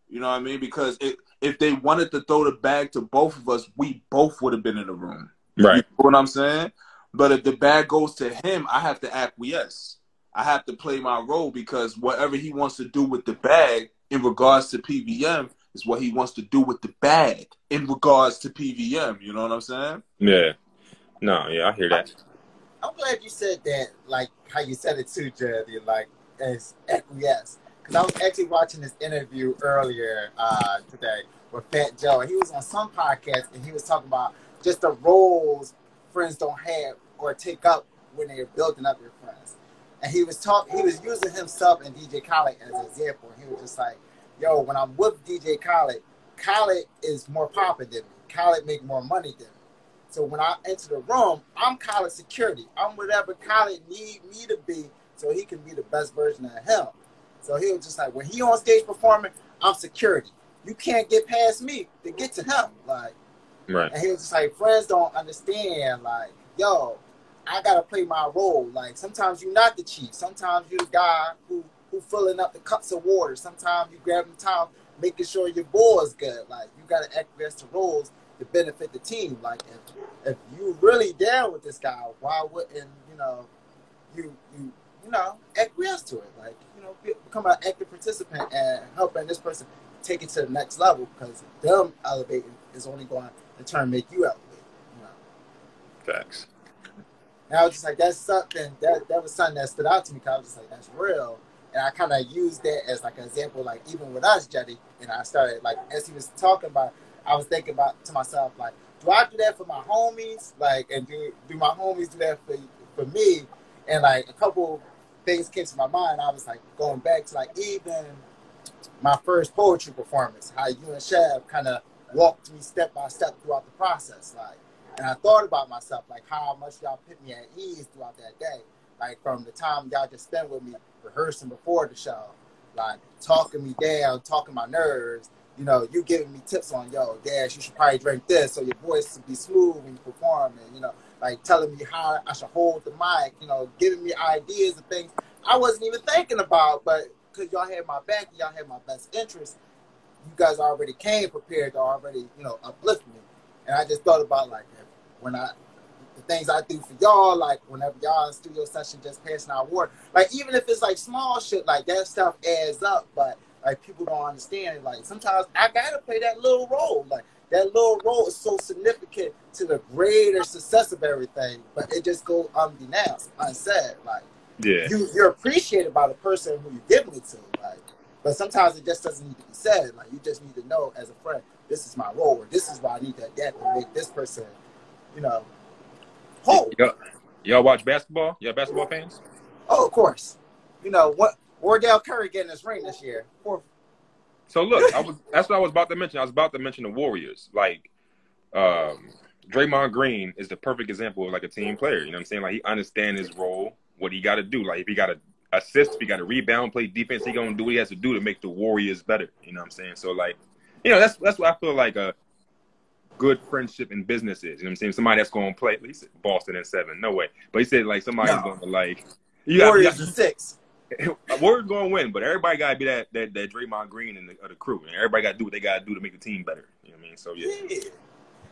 You know what I mean? Because it, if they wanted to throw the bag to both of us, we both would have been in the room. Right. You know what I'm saying? But if the bag goes to him, I have to acquiesce. I have to play my role because whatever he wants to do with the bag in regards to PVM is what he wants to do with the bag in regards to PVM. You know what I'm saying? Yeah. No, yeah, I hear that. I'm glad you said that, like how you said it too, Jerry. Like as acquiesce. Because I was actually watching this interview earlier uh, today with Fat Joe. He was on some podcast and he was talking about just the roles friends don't have or take up when they're building up your friends. And he was talking, he was using himself and DJ Khaled as an example. He was just like, yo, when I'm with DJ Khaled, Khaled is more popular than me. Khaled make more money than me. So when I enter the room, I'm Khaled security. I'm whatever Khaled need me to be so he can be the best version of him. So he was just like, when he on stage performing, I'm security. You can't get past me to get to him. Like, right. And he was just like, friends don't understand. Like, yo, I gotta play my role. Like, sometimes you're not the chief. Sometimes you're the guy who who filling up the cups of water. Sometimes you grab the towel, making sure your ball is good. Like, you gotta acquiesce to roles to benefit the team. Like, if if you really down with this guy, why wouldn't you know you you you know, acquiesce to it. Like, know, become an active participant and helping this person take it to the next level because them elevating is only going to turn make you elevate. You know? Facts. And I was just like, that's something that that was something that stood out to me because I was just like, that's real. And I kind of used that as like an example, like even with us, Jetty. And I started like as he was talking about, I was thinking about to myself like, do I do that for my homies? Like, and do do my homies do that for for me? And like a couple things came to my mind. I was like going back to like even my first poetry performance, how you and Shab kind of walked me step by step throughout the process. Like, and I thought about myself, like how much y'all put me at ease throughout that day. Like from the time y'all just spent with me rehearsing before the show, like talking me down, talking my nerves. You know, you giving me tips on, yo, Dash, you should probably drink this so your voice will be smooth when you perform. And, you know, like telling me how I should hold the mic, you know, giving me ideas and things I wasn't even thinking about, but because y'all had my back, y'all had my best interest, you guys already came prepared to already, you know, uplift me. And I just thought about like when I the things I do for y'all, like whenever y'all in studio session just passing out water. Like even if it's like small shit, like that stuff adds up, but like people don't understand. Like sometimes I gotta play that little role. Like that little role is so significant to the greater success of everything, but it just goes undenounced, unsaid. Like Yeah. you you're appreciated by the person who you're giving it to. Like, but sometimes it just doesn't need to be said. Like you just need to know as a friend, this is my role, or this is why I need to adapt to make this person, you know, whole. Y'all, y'all watch basketball? Y'all basketball fans? Oh, of course. You know what? Wardell Curry getting his ring this year. Poor So look, I was that's what I was about to mention. I was about to mention the Warriors. Like um Draymond Green is the perfect example of like a team player. You know what I'm saying? Like he understands his role, what he gotta do. Like if he gotta assist, if he gotta rebound, play defense, he gonna do what he has to do to make the Warriors better. You know what I'm saying? So like, you know, that's that's what I feel like a good friendship in business is. You know what I'm saying? Somebody that's gonna play at least Boston in seven. No way. But he said like somebody's No. gonna like you got, you Warriors got- in six. Warriors are gonna win, but everybody gotta be that that that Draymond Green and the, the crew, and everybody gotta do what they gotta do to make the team better. You know what I mean? So yeah, Yeah.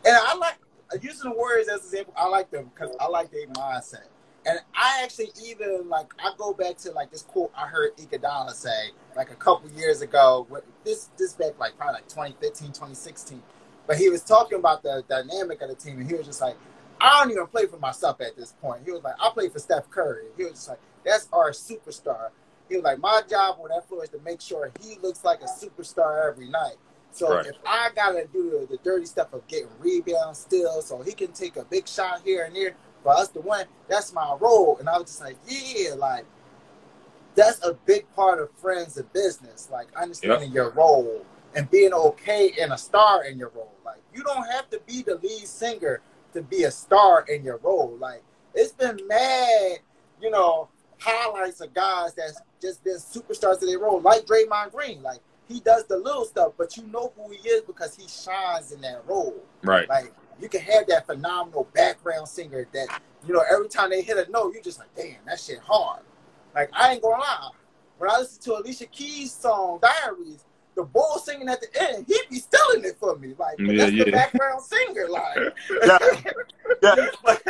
And I like using the Warriors as an example. I like them because I like their mindset. And I actually even like I go back to like this quote I heard Iguodala say like a couple years ago. This this back like probably like 2015, 2016. But he was talking about the dynamic of the team, and he was just like, I don't even play for myself at this point. He was like, I play for Steph Curry. He was just like, that's our superstar. He was like, my job on that floor is to make sure he looks like a superstar every night. So Right. if I gotta do the, the dirty stuff of getting rebounds still, so he can take a big shot here and there for us to win, that's my role. And I was just like, yeah, like that's a big part of friends and business, like understanding your role and being okay and a star in your role. Like you don't have to be the lead singer to be a star in your role. Like it's been mad, you know, highlights of guys that's just been superstars in their role, like Draymond Green. Like he does the little stuff, but you know who he is because he shines in that role. right. Like you can have that phenomenal background singer that you know every time they hit a note, you just like, damn, that shit hard. Like I ain't gonna lie, when I listen to Alicia Keys' song Diaries, the bull singing at the end, he be stealing it for me. Like Yeah, that's the yeah. background singer. Like Yeah. Yeah.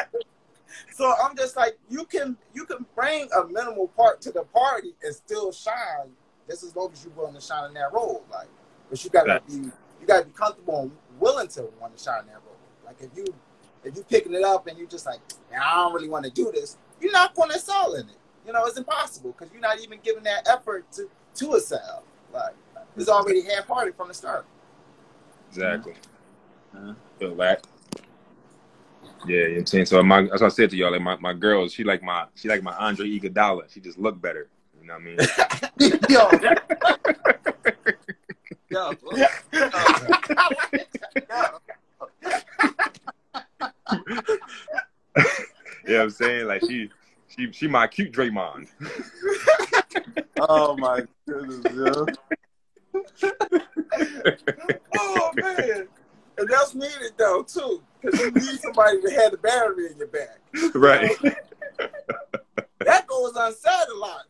so I'm just like, you can you can bring a minimal part to the party and still shine, just as long as you're willing to shine in that role. Like, but you gotta be you gotta be comfortable and willing to want to shine in that role. Like if you if you picking it up and you just like, I don't really want to do this, you're not going to excel in it. You know, it's impossible because you're not even giving that effort to to excel. Like it's already half-hearted from the start. Exactly. Mhm. Feel that. Yeah, you know what I'm saying? So my that's what I said to y'all. Like my, my girl, she like my she like my Andre Iguodala. She just look better. You know what I mean? Yo, Yeah. You know what I'm saying? Like she she she my cute Draymond. Oh my goodness, yeah. oh man, and that's needed though too, because you need somebody to have the battery in your back. right. That goes unsaid a lot.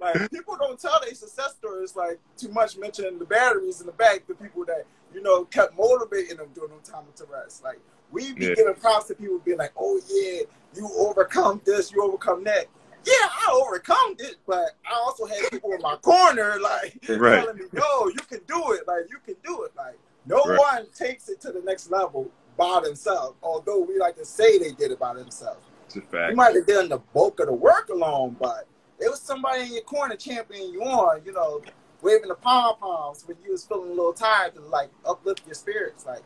Like people don't tell their success stories like too much mentioning the batteries in the back. The people that you know kept motivating them during them time to rest. Like we be Yeah. giving props to people being like, "Oh yeah, you overcome this, you overcome that." Yeah, I overcome it, but I also had people in my corner like Right. telling me, "Yo, you can do it. Like you can do it. Like no Right. one takes it to the next level by themselves. Although we like to say they did it by themselves." It's a fact. You might have done the bulk of the work alone, but it was somebody in your corner championing you on, you know, waving the pom poms when you was feeling a little tired to like uplift your spirits, like.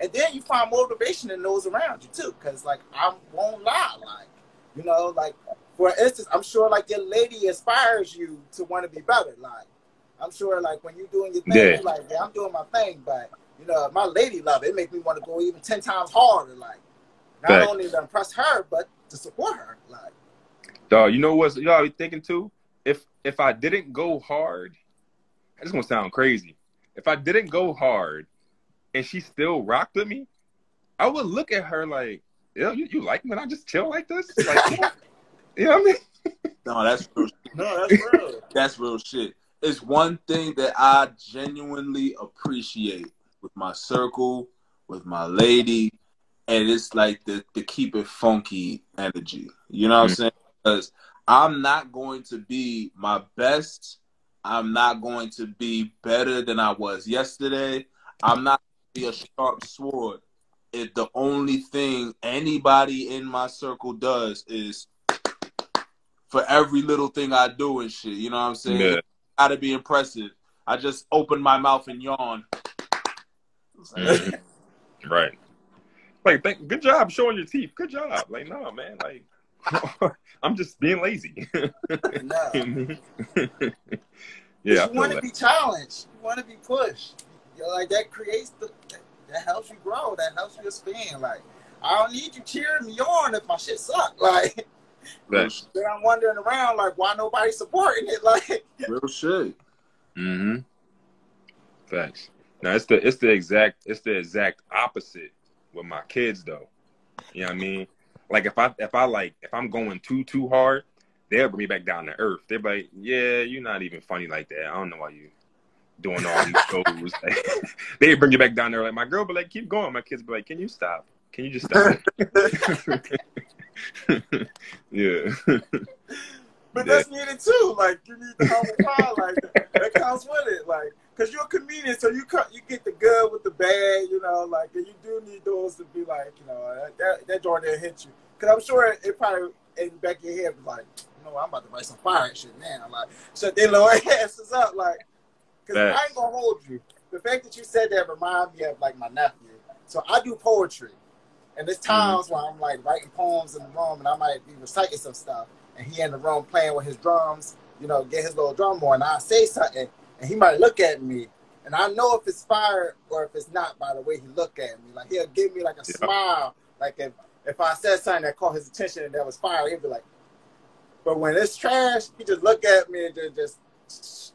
And then you find motivation in those around you too, because like I won't lie, like you know, like for instance, I'm sure like your lady inspires you to want to be better. Like, I'm sure like when you're doing your thing, Yeah. you're like, yeah, I'm doing my thing, but you know, my lady love it, it makes me want to go even ten times harder. Like, not Fact. only to impress her, but to support her. Like, Dog, you know what y'all be thinking too? If if I didn't go hard, it's gonna sound crazy. If I didn't go hard and she still rocked with me, I would look at her like, yeah, you, you like me when I just chill like this? Like, you know what I mean? No, that's real. no, that's real. That's real shit. It's one thing that I genuinely appreciate with my circle, with my lady, and it's like the the keep it funky energy. You know what I'm Mhm. saying? Because I'm not going to be my best. I'm not going to be better than I was yesterday. I'm not going to be a sharp sword. If the only thing anybody in my circle does is for every little thing I do and shit. You know what I'm saying? Yeah. Gotta be impressive. I just open my mouth and yawn. It's like, Mhm. right. Like, thank, good job showing your teeth. Good job. Like, no, man. Like, I'm just being lazy. No. yeah, you want to be challenged. You want to be pushed. You know, like that creates the that, that helps you grow. That helps you expand. Like I don't need you cheering me on if my shit suck. Like That. then I'm wondering around like why nobody supporting it. Like real shit. Mm-hmm. Facts. Now it's the it's the exact it's the exact opposite with my kids though. You know what I mean? Like if I if I like if I'm going too too hard, they'll bring me back down to earth. They're like, yeah, you're not even funny like that. I don't know why you doing all these shows. they bring you back down there. Like my girl, but like keep going. My kids be like, can you stop? Can you just stop? yeah. But Yeah. that's needed too. Like you need to have a like that. That comes with it. Like because you're a comedian, so you cut you get the good with the bad. You know, like and you do need those to be like you know that that, that joint that hit you. Because I'm sure it probably in the back of your head was like, you know, I'm about to write some fire shit now. Like shut their little asses up. Like because I ain't gonna hold you. The fact that you said that remind me of like my nephew. So I do poetry. And there's mm-hmm. times when I'm like writing poems in the room and I might be reciting some stuff and he in the room playing with his drums, you know, get his little drum on and I say something and he might look at me and I know if it's fire or if it's not by the way he look at me. Like he'll give me like a Yeah. smile. Like if if I said something that caught his attention and that was fire, he'd be like, but when it's trash, he just look at me and just, just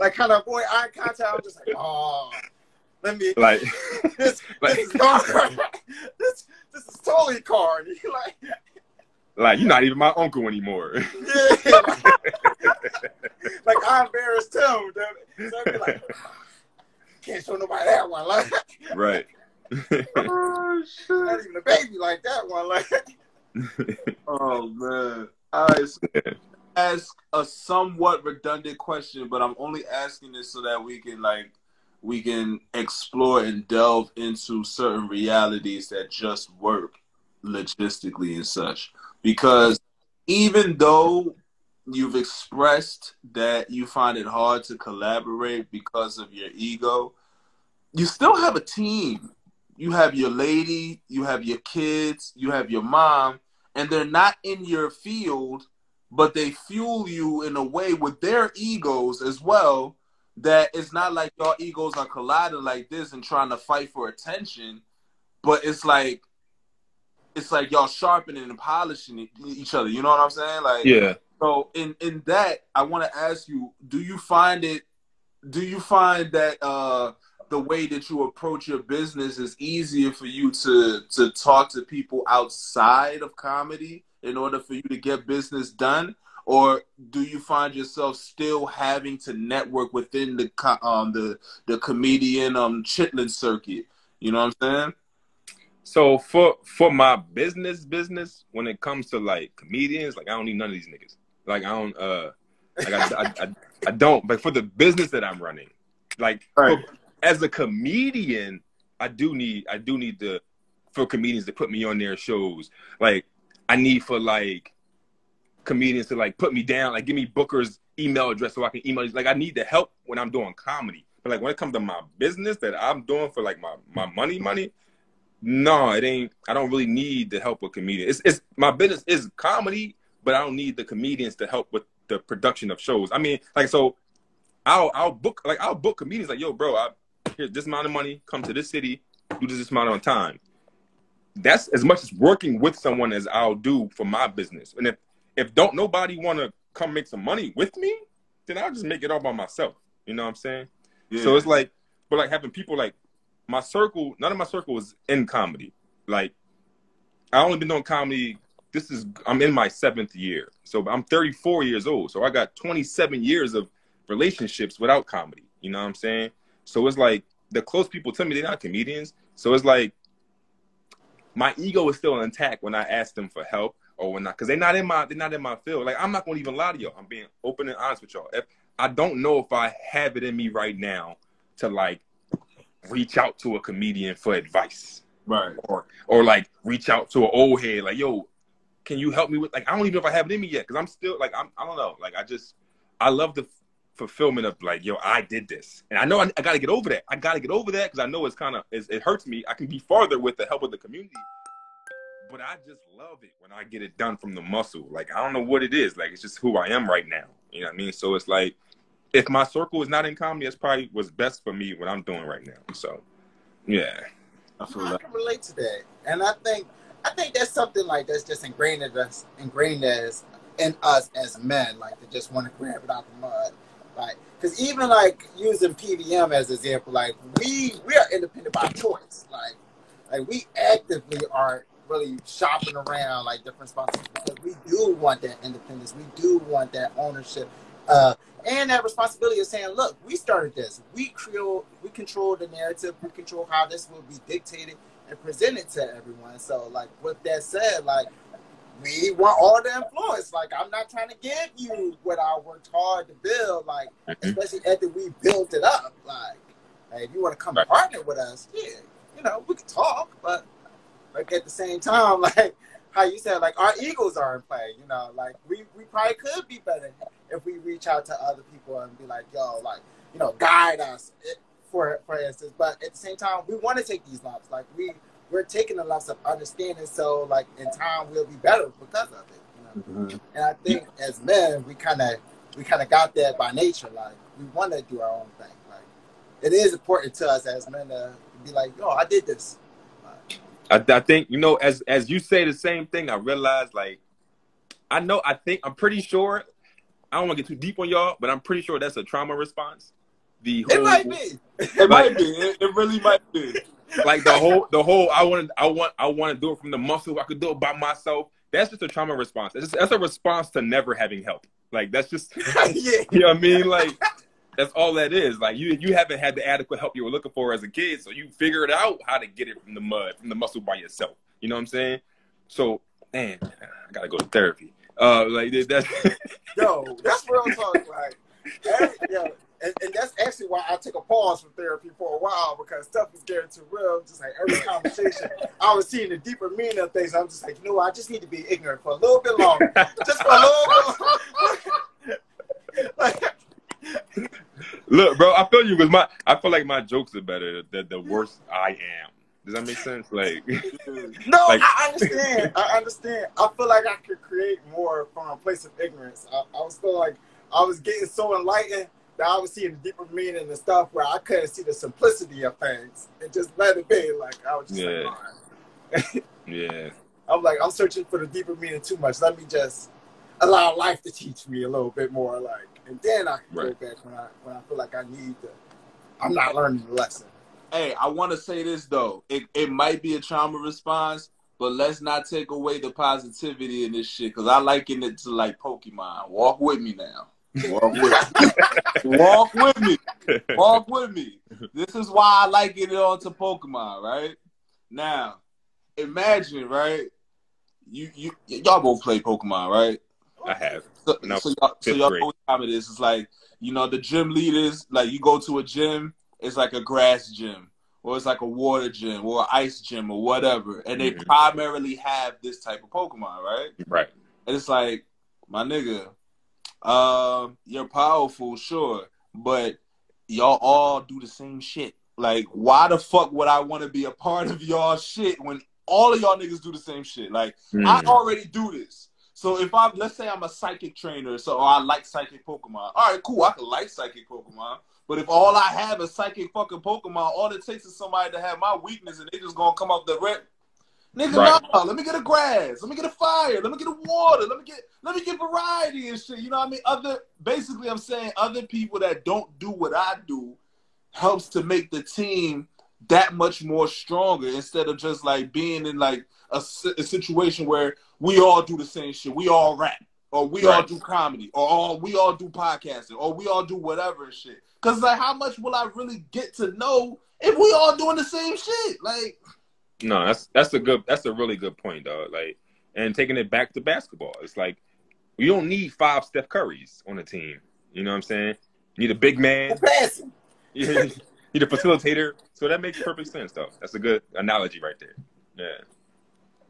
like kind of avoid eye contact. I'm just like, oh, let me. Like, This, like, this is this this is totally card. Like, like you're not even my uncle anymore. yeah, like, like I'm embarrassed too. Dude. So I'd be like, can't show nobody that one. Like, right. Oh shit. not even a baby like that one. Like, Oh man. All right. So ask a somewhat redundant question, but I'm only asking this so that we can like we can explore and delve into certain realities that just work logistically and such. Because even though you've expressed that you find it hard to collaborate because of your ego, you still have a team. You have your lady, you have your kids, you have your mom, and they're not in your field, but they fuel you in a way with their egos as well. That it's not like your egos are colliding like this and trying to fight for attention, but it's like it's like y'all sharpening and polishing each other. You know what I'm saying? Like yeah. so in in that, I want to ask you: Do you find it? Do you find that uh, the way that you approach your business is easier for you to to talk to people outside of comedy in order for you to get business done, or do you find yourself still having to network within the um the the comedian um chitlin circuit? You know what I'm saying? So for for my business business, when it comes to like comedians, like I don't need none of these niggas. Like I don't uh like I I, I, I don't. But for the business that I'm running, like Right. for- as a comedian, I do need I do need to for comedians to put me on their shows. Like I need for like comedians to like put me down, like give me Booker's email address so I can email. Like I need the help when I'm doing comedy. But like when it comes to my business that I'm doing for like my my money money, no, it ain't. I don't really need the help of comedians. It's it's my business is comedy, but I don't need the comedians to help with the production of shows. I mean, like so, I'll I'll book like I'll book comedians like, yo, bro, I here's this amount of money, come to this city, do this amount of time. That's as much as working with someone as I'll do for my business. And if if don't nobody want to come make some money with me, then I'll just make it all by myself. You know what I'm saying? Yeah. So it's like, but like having people like my circle. None of my circle was in comedy. Like I only been doing comedy. This is I'm in my seventh year, so I'm 34 years old. So I got 27 years of relationships without comedy. You know what I'm saying? So it's like the close people tell me, they're not comedians. So it's like my ego is still intact when I ask them for help or when not, because they're not in my they're not in my field. Like I'm not gonna even lie to y'all. I'm being open and honest with y'all. If I don't know if I have it in me right now to like reach out to a comedian for advice. Right. or or like reach out to an old head like yo can you help me with like i don't even know if i have it in me yet because i'm still like I'm, i don't know. Like i just i love the fulfillment of like yo i did this. And i know i, I gotta get over that. I gotta get over that because i know it's kind of it hurts me. I can be farther with the help of the community. But i just love it when i get it done from the muscle. Like i don't know what it is. Like it's just who i am right now. You know what i mean? So it's like if my circle is not in comedy that's probably what's best for me what i'm doing right now. So yeah. I feel I that. can relate to that, and I think I think that's something like that's just ingrained in us, ingrained as in us as men, like to just want to grab it out the mud, like because even like using PVM as an example, like we we are independent by choice, like like we actively aren't really shopping around like different sponsors because we do want that independence, we do want that ownership. Uh, and that responsibility of saying, look, we started this. We control, we control the narrative. We control how this will be dictated and presented to everyone. So, like with that said, like we want all the influence. Like I'm not trying to give you what I worked hard to build. Like mm-hmm. especially after we built it up. Like, hey, if you want to come Right. partner with us, yeah, you know, we can talk, but like at the same time, like how you said, like our egos are in play. You know, like we we probably could be better if we reach out to other people and be like, yo, like you know, guide us eh, for for instance. But at the same time, we want to take these lumps. Like we we're taking the lumps of understanding, so like in time we'll be better because of it. You know? Mhm. And I think as men, we kind of we kind of got that by nature. Like we want to do our own thing. Like it is important to us as men to be like, yo, I did this. Like, I, I think you know as as you say the same thing i realize like i know i think i'm pretty sure i don't want to get too deep on y'all but i'm pretty sure that's a trauma response. The whole it might be. It might be. It, it really might be. like the whole the whole i want i want i want to do it from the muscle i could do it by myself. That's just a trauma response. That's, just, that's a response to never having help. Like that's just yeah. you know what i mean? Like that's all that is. Like you you haven't had the adequate help you were looking for as a kid so you figured out how to get it from the mud from the muscle by yourself. You know what i'm saying? So man i gotta go to therapy uh like that's Yo, that's real talk. Like, every, yo, and, and that's actually why I took a pause from therapy for a while because stuff was getting too real. Just like every conversation, I was seeing the deeper meaning of things. I'm just like, you know, what? I just need to be ignorant for a little bit longer, just for a little bit. like, look bro i feel you because my i feel like my jokes are better than the worse i am does that make sense like no, Like- I understand. I understand. I feel like I could create more from a place of ignorance. I, I was still like I was getting so enlightened that I was seeing the deeper meaning and stuff where I couldn't see the simplicity of things and just let it be. Like I was just Yeah. like, all right. yeah I'm like, I'm searching for the deeper meaning too much. Let me just allow life to teach me a little bit more. Like, and then I can Right. go back when I when I feel like I need to. I'm not learning the lesson. Hey, I want to say this though. It it might be a trauma response, but let's not take away the positivity in this shit. Cause I liken it to like Pokemon. Walk with me now. Walk with me. Walk with me. Walk with me. This is why I like getting onto Pokemon, right? Now, imagine, right? You you y'all both play Pokemon, right? i have So, No, so y'all, so fifth y'all grade. know what time it is. It's like, you know, the gym leaders, like you go to a gym, it's like a grass gym, or it's like a water gym, or an ice gym, or whatever. And they Mhm. primarily have this type of Pokemon, right? right And it's like, my nigga, um, you're powerful, sure, but y'all all do the same shit. Like, why the fuck would I want to be a part of y'all shit when all of y'all niggas do the same shit? Like, I Mm. already do this. So if I'm, let's say I'm a psychic trainer, so or I like psychic Pokemon. All right, cool. I can like psychic Pokemon. But if all I have is psychic fucking Pokemon, all it takes is somebody to have my weakness, and they just gonna come off the red. Nigga, Right. nah, let me get a grass, let me get a fire, let me get a water, let me get let me get variety and shit. You know what I mean? Other basically I'm saying other people that don't do what I do helps to make the team that much more stronger instead of just like being in like a, a situation where we all do the same shit. We all rap, or we all do comedy, or all we all do podcasting, or we all do whatever and shit. Cause like, how much will I really get to know if we all doing the same shit? Like, No, that's that's a good that's a really good point, dog. Like, and taking it back to basketball, it's like you don't need five Steph Currys on the team. You know what I'm saying? You need a big man. Passing. You need a facilitator. So that makes perfect sense, though. That's a good analogy right there. Yeah.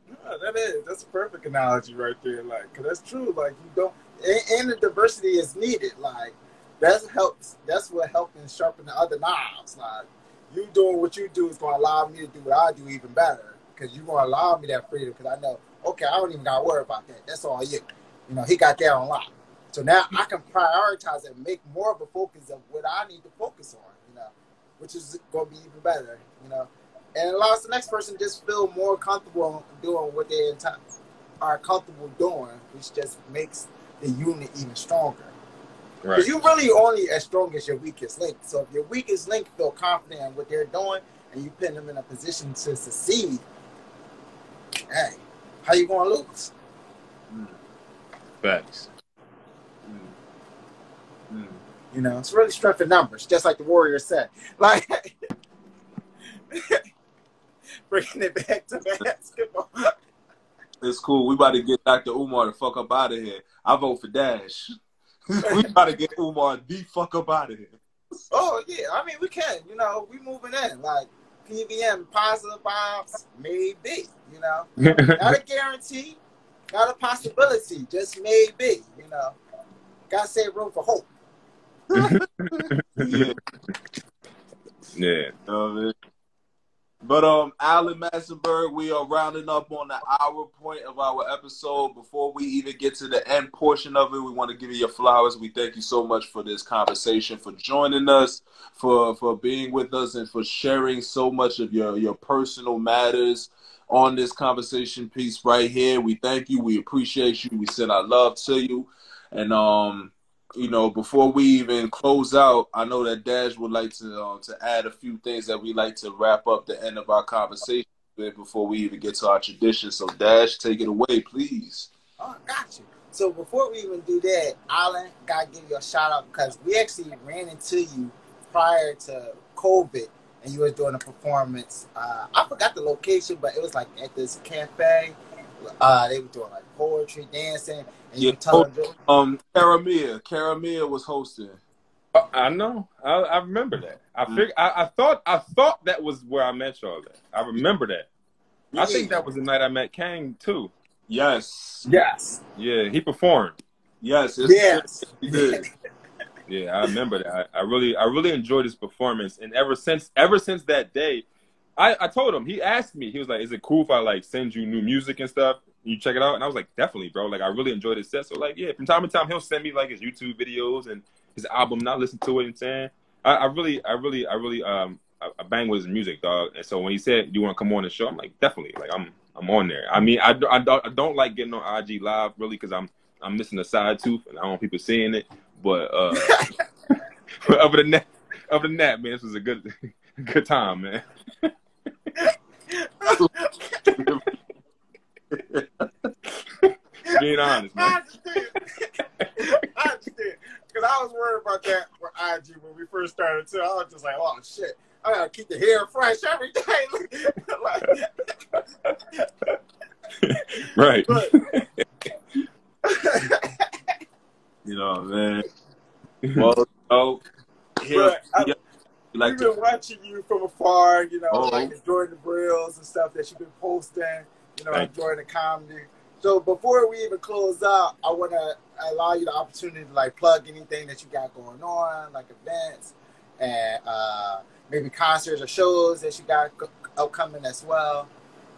Yeah, that is. That's a perfect analogy right there. Like, cause that's true. Like, you don't, and, and the diversity is needed. Like, that helps. That's what helps sharpen the other knives. Like, you doing what you do is to allow me to do what I do even better. Cause you're to allow me that freedom. Cause I know, okay, I don't even got to worry about that. That's all you. You know, he got that on lock. So now I can prioritize and make more of a focus of what I need to focus on. You know, which is going to be even better. You know and allows the next person just feel more comfortable doing what they are comfortable doing, which just makes the unit even stronger. Right. Because you really only as strong as your weakest link. So if your weakest link feel confident in what they're doing and you put them in a position to succeed, hey, how you gonna lose? Facts. mm, mm. You know, it's really strength in numbers, just like the Warrior said. Like bringing it back to basketball. it's cool. We about to get Dr. Umar to fuck up out of here. I vote for Dash. We gotta get Umar the fuck up out of here. Oh yeah, I mean we can. You know, we moving in like PVM, positive vibes, maybe. You know, not a guarantee, not a possibility, just maybe. You know, gotta save room for hope. Yeah. yeah. But um, Alan Massenburg, we are rounding up on the hour point of our episode. Before we even get to the end portion of it, we want to give you your flowers. We thank you so much for this conversation, for joining us, for for being with us, and for sharing so much of your your personal matters on this conversation piece right here. We thank you. We appreciate you. We send our love to you, and um you know, before we even close out, I know that Dash would like to um, to add a few things that we like to wrap up the end of our conversation with before we even get to our tradition. So, Dash, take it away, please. Oh, got you. So before we even do that, Alan, gotta give you a shout out because we actually ran into you prior to COVID, and you were doing a performance. Uh, I forgot the location, but it was like at this cafe. Uh, they were doing like poetry, dancing, and you Yeah. were telling them. Um, Karamia, Karamia was hosting. Uh, I know. I, I remember that. I Mm. fig- I, I thought. I thought that was where I met y'all. At. I remember that. I think that was the night I met Kang too. Yes, Yes. Yeah, he performed. yes, it's- Yes. he did. Yeah, I remember that. I, I really, I really enjoyed his performance, and ever since, ever since that day, I, I told him. He asked me. He was like, "Is it cool if I like send you new music and stuff? You check it out?" And I was like, "Definitely, bro. Like, I really enjoyed his set. So, like, yeah, from time to time, he'll send me like his YouTube videos and his album, and I listen to it and saying, I, I really, I really, I really, um, I, I bang with his music, dog. And so when he said, "You want to come on the show?" I'm like, definitely. Like, I'm, I'm on there. I mean, I, I, don't, I don't like getting on IG live really because I'm, I'm missing a side tooth, and I don't want people seeing it. But uh, but other than that, other than that, man, this was a good, good time, man. Being honest, I man. understand. I understand. Because I was worried about that for IG when we first started too. I was just like, oh shit. I gotta keep the hair fresh every day. Right. but, You know, man. Well, so here, but I, yeah, we like we've to been watching you from afar, you know, Oh. like enjoying the grills and stuff that you've been posting, you know, Thank enjoying the comedy. So before we even close out, I want to allow you the opportunity to like plug anything that you got going on, like events and uh, maybe concerts or shows that you got upcoming as well.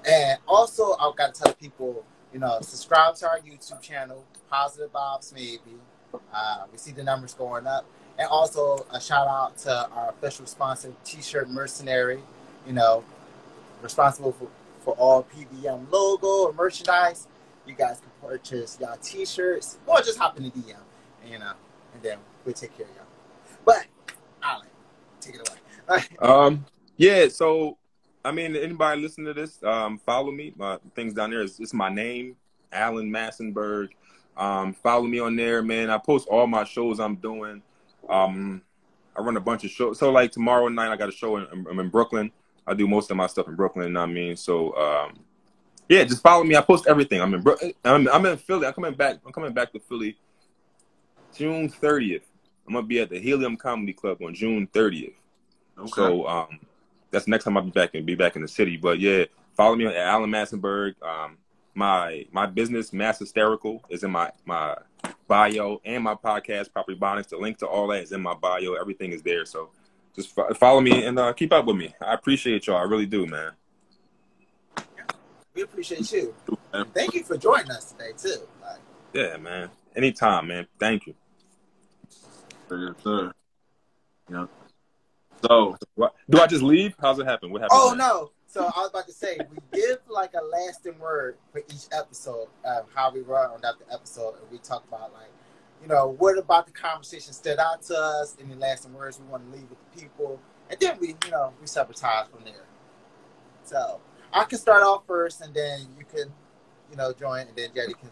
And also, I've got to tell people, you know, subscribe to our YouTube channel, Positive Vibes Maybe. Uh, we see the numbers going up. And also a shout out to our official sponsor, T-shirt Mercenary. You know, responsible for, for all PVM logo or merchandise. You guys can purchase y'all T-shirts or just hop in the DM, and, you know, and then we'll take care of y'all. But Alan, take it away. Um, yeah. So, I mean, anybody listening to this, um, follow me. My things down there is it's my name, Alan Massenburg. Um, follow me on there, man. I post all my shows I'm doing. Um, I run a bunch of shows. So, like tomorrow night, I got a show in, I'm in Brooklyn. I do most of my stuff in Brooklyn. You know what I mean? So, um, yeah, just follow me. I post everything. I'm in Bro- I'm, I'm in Philly. I'm coming back. I'm coming back to Philly June 30th. I'm gonna be at the Helium Comedy Club on June 30th. Okay. So um, that's the next time I'll be back and be back in the city. But yeah, follow me at Alan Massenburg. Um, my my business, Mass Hysterical, is in my my bio and my podcast, Property Bonics. The link to all that is in my bio. Everything is there. So just fo- follow me and uh, keep up with me. I appreciate y'all. I really do, man. we appreciate you. And thank you for joining us today too. Like, Yeah, man. Anytime, man. Thank you. Yes, sir. Yep. So, What, do I just leave? How's it happen? What happened? oh no. So I was about to say we give like a lasting word for each episode of how we run on that episode, and we talk about like, you know, what about the conversation stood out to us, any lasting words we want to leave with the people, and then we, you know, we sabotage from there. So I can start off first, and then you can, you know, join, and then Jetty can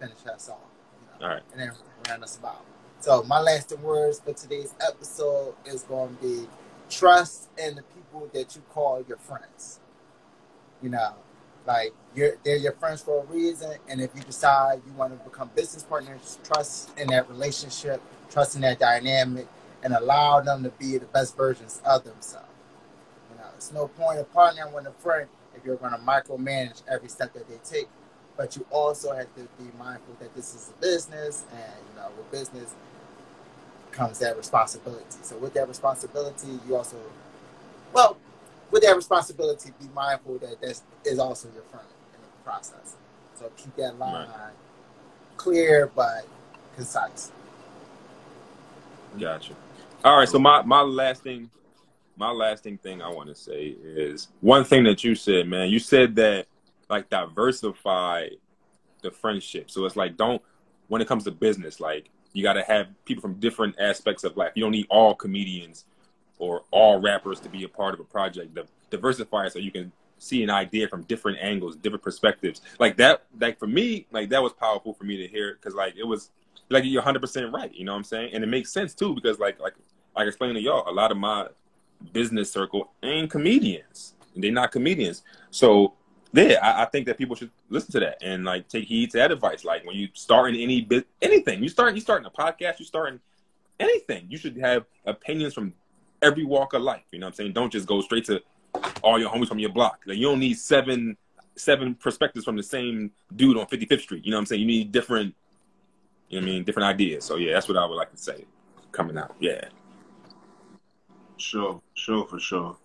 finish us off. You know, All right. and then round us about. So my lasting words for today's episode is going to be trust in the people that you call your friends. You know, like you're they're your friends for a reason, and if you decide you want to become business partners, trust in that relationship, trust in that dynamic, and allow them to be the best versions of themselves. You know, it's no point in partnering with a friend if you're going to micromanage every step that they take. But you also have to be mindful that this is a business, and you know, with business comes that responsibility. So with that responsibility, you also, well, with that responsibility, be mindful that that is also your friend in the process. So keep that line clear but concise. Gotcha. All right. So my my lasting my lasting thing I want to say is one thing that you said, man. You said that like diversify the friendship. So it's like don't when it comes to business, like you got to have people from different aspects of life. You don't need all comedians or all rappers to be a part of a project. Diversify so you can see an idea from different angles, different perspectives. Like that, like for me, like that was powerful for me to hear because like it was like you're 100 percent right. You know what I'm saying? And it makes sense too because like like like I explained to y'all, a lot of my business circle ain't comedians. They're not comedians. So yeah, I, I think that people should listen to that and like take heed to that advice. Like when you start in any bit, anything, you start you starting a podcast, you starting anything, you should have opinions from every walk of life. You know what I'm saying? Don't just go straight to all your homies from your block. Like you don't need seven seven perspectives from the same dude on 55th Street. You know what I'm saying? You need different, you know what I mean, different ideas. So yeah, that's what I would like to say coming out. Yeah. sure, sure, for sure.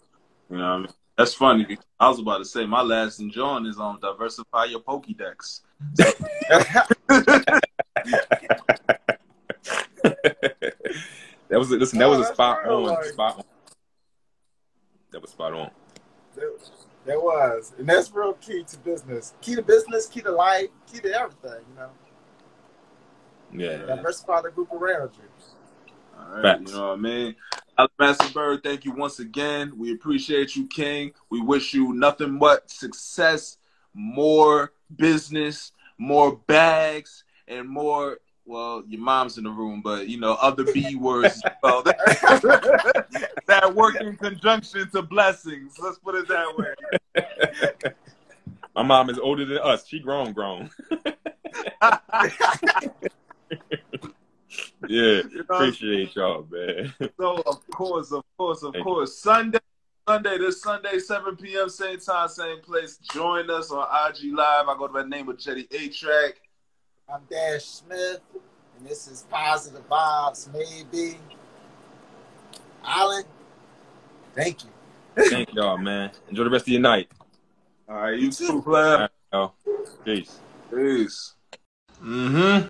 You know what I mean? That's funny. I was about to say my last and John is on diversify your Pokédex. that was listen. That Oh, was a spot real, on. like- Spot on. That was spot on. That, there was, and that's real key to business. Key to business, key to life, key to everything. You know, Yeah. diversify the group around you. All right, Facts. you know what I mean? Alex Bird, thank you once again. We appreciate you, King. We wish you nothing but success, more business, more bags, and more. Well, your mom's in the room, but you know other B words as well that work in conjunction to blessings. Let's put it that way. My mom is older than us. She grown, grown. Yeah. You know, Appreciate y'all, man. So of course, of course, of Thank course, Sunday, Sunday, this Sunday, 7 p.m., same time, same place. Join us on IG Live. I go by the name of Jetty A Track. I'm Dash Smith, and this is Positive Vibes, maybe. Alan, thank you. Thank y'all, man. Enjoy the rest of your night. All right, you too, All player. right, y'all. Peace. Peace. Mm-hmm.